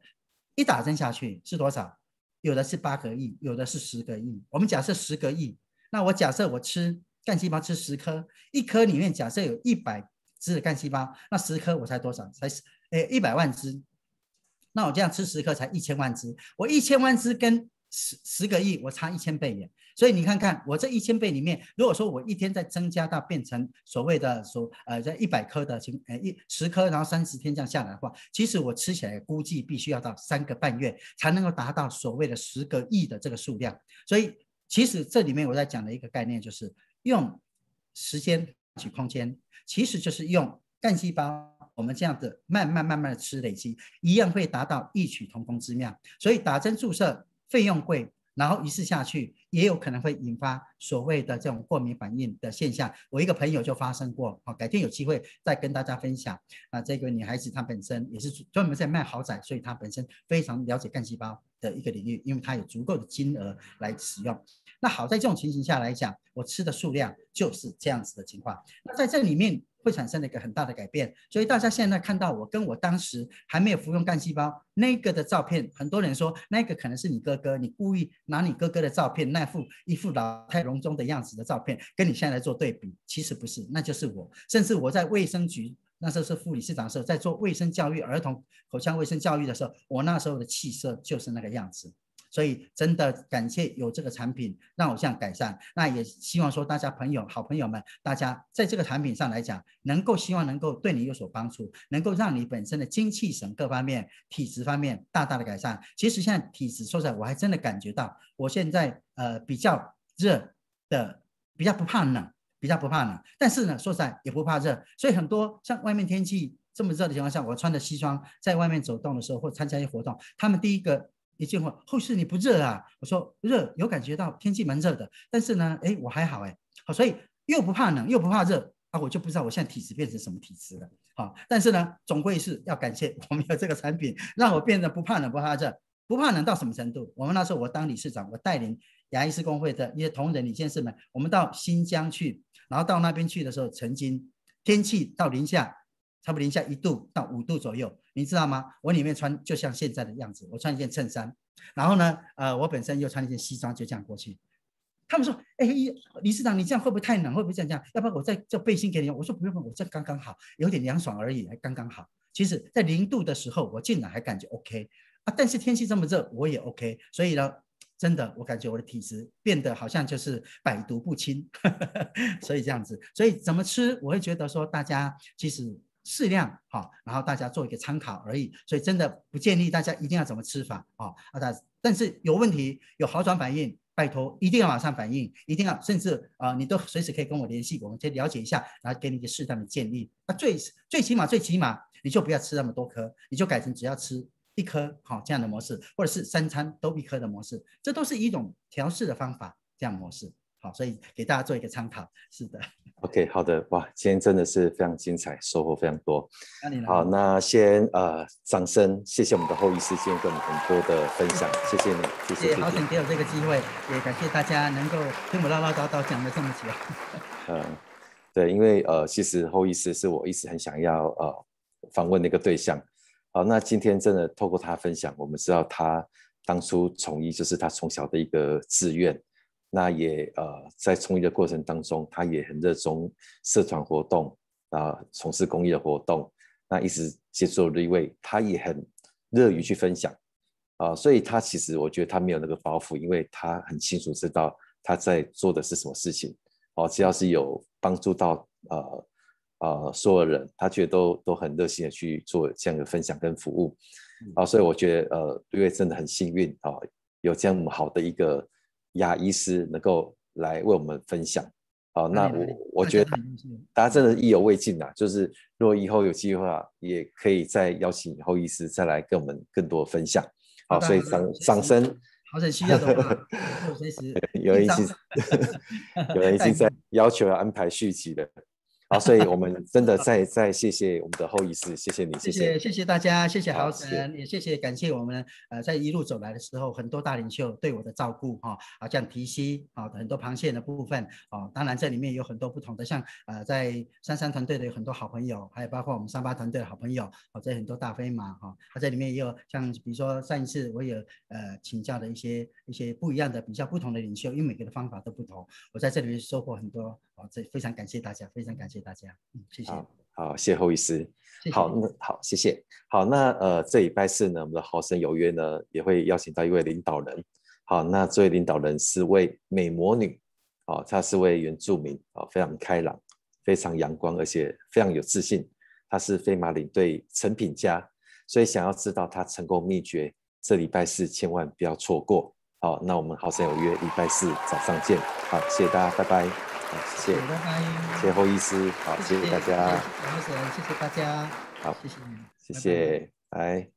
一打针下去是多少？有的是八个亿，有的是十个亿。我们假设十个亿，那我假设我吃干细胞吃十颗，一颗里面假设有一百只干细胞，那十颗我才多少？才诶一百万只。那我这样吃十颗才一千万只，我一千万只跟十十个亿，我差一千倍耶。所以你看看我这一千倍里面，如果说我一天再增加到变成所谓的说呃在一百颗的情呃一十颗，然后三十天这样下来的话，其实我吃起来估计必须要到三个半月才能够达到所谓的十个亿的这个数量。所以其实这里面我在讲的一个概念就是用时间取空间，其实就是用干细胞。我们这样子慢慢慢慢的吃累积，一样会达到异曲同工之妙。所以打针注射费用贵，然后一次下去也有可能会引发所谓的这种过敏反应的现象。我一个朋友就发生过，好，改天有机会再跟大家分享。啊，这个女孩子她本身也是专门在卖豪宅，所以她本身非常了解干细胞的一个领域，因为她有足够的金额来使用。那好在这种情形下来讲，我吃的数量就是这样子的情况。那在这里面。会产生了一个很大的改变，所以大家现在看到我跟我当时还没有服用干细胞那个的照片，很多人说那个可能是你哥哥，你故意拿你哥哥的照片，那副一副老态龙钟的样子的照片，跟你现在做对比，其实不是，那就是我。甚至我在卫生局那时候是副理事长的时候，在做卫生教育、儿童口腔卫生教育的时候，我那时候的气色就是那个样子。所以真的感谢有这个产品让我这样改善，那也希望说大家朋友好朋友们，大家在这个产品上来讲，能够希望能够对你有所帮助，能够让你本身的精气神各方面、体质方面大大的改善。其实现在体质说实在，我还真的感觉到，我现在呃比较热的，比较不怕冷，比较不怕冷，但是呢说实在也不怕热，所以很多像外面天气。这么热的情况下，我穿着西装在外面走动的时候，或参加一些活动，他们第一个一句话：“后世你不热啊？”我说：“热，有感觉到天气蛮热的，但是呢，哎，我还好哎，好，所以又不怕冷，又不怕热啊，我就不知道我现在体质变成什么体质了，好，但是呢，总归是要感谢我们有这个产品，让我变得不怕冷，不怕热，不怕冷到什么程度？我们那时候我当理事长，我带领牙医师工会的一些同仁、李先生们，我们到新疆去，然后到那边去的时候，曾经天气到零下。差不多零下一度到五度左右，你知道吗？我里面穿就像现在的样子，我穿一件衬衫，然后呢，呃，我本身又穿一件西装，就这样过去。他们说：“哎，理事长，你这样会不会太冷？会不会这样这样？要不然我再叫背心给你。”我说：“不用，我这刚刚好，有点凉爽而已，还刚刚好。其实，在零度的时候，我竟然还感觉 OK 啊！但是天气这么热，我也 OK。所以呢，真的，我感觉我的体质变得好像就是百毒不侵。所以这样子，所以怎么吃，我会觉得说，大家其实。适量哈，然后大家做一个参考而已，所以真的不建议大家一定要怎么吃法啊啊！但但是有问题有好转反应，拜托一定要马上反应，一定要甚至啊，你都随时可以跟我联系，我们先了解一下，然后给你一个适当的建议。那最最起码最起码你就不要吃那么多颗，你就改成只要吃一颗好这样的模式，或者是三餐都一颗的模式，这都是一种调试的方法这样模式。好，所以给大家做一个参考。是的，OK，好的，哇，今天真的是非常精彩，收获非常多。好，那先呃，掌声，谢谢我们的后医师今天跟我们很多的分享，谢谢你，谢谢。好，想给我这个机会，也感谢大家能够听我唠唠叨叨讲了这么久。嗯，对，因为呃，其实后医师是我一直很想要呃访问的一个对象。好，那今天真的透过他分享，我们知道他当初从医就是他从小的一个志愿。那也呃，在从医的过程当中，他也很热衷社团活动啊，从事公益的活动。那一直接触了一位，他也很乐于去分享啊，所以他其实我觉得他没有那个包袱，因为他很清楚知道他在做的是什么事情。哦，只要是有帮助到呃呃所有人，他觉得都都很热心的去做这样的分享跟服务啊，所以我觉得呃，因为真的很幸运啊，有这样好的一个。牙医师能够来为我们分享，好，那我我觉得大家真的意犹未尽啊。就是如果以后有机会啊，也可以再邀请以后医师再来跟我们更多分享。好，所以掌掌声。好，很需要的话，有人已经有人已经在要求要安排续集了。好，所以我们 真的再再谢谢我们的后医师，谢谢你，谢谢谢谢大家，谢谢豪神，也谢谢感谢我们呃在一路走来的时候，很多大领袖对我的照顾哈，啊像提膝啊很多螃蟹的部分啊，当然这里面有很多不同的，像呃在三三团队的有很多好朋友，还有包括我们三八团队的好朋友，哦这很多大飞马哈，啊这里面也有像比如说上一次我有呃请教的一些一些不一样的比较不同的领袖，因为每个的方法都不同，我在这里面收获很多。好，这非常感谢大家，非常感谢大家，嗯，谢谢。好，谢侯医师。好，那好，谢谢。好，那呃，这礼拜四呢，我们的好生有约呢，也会邀请到一位领导人。好，那这位领导人是位美魔女，哦，她是位原住民，哦，非常开朗，非常阳光，而且非常有自信。她是飞马领队成品家，所以想要知道她成功秘诀，这礼拜四千万不要错过。好，那我们好生有约，礼拜四早上见。好，谢谢大家，拜拜。好，谢谢，谢谢侯医师，好，谢谢大家，谢谢，谢谢大家，好，谢谢，谢谢，拜。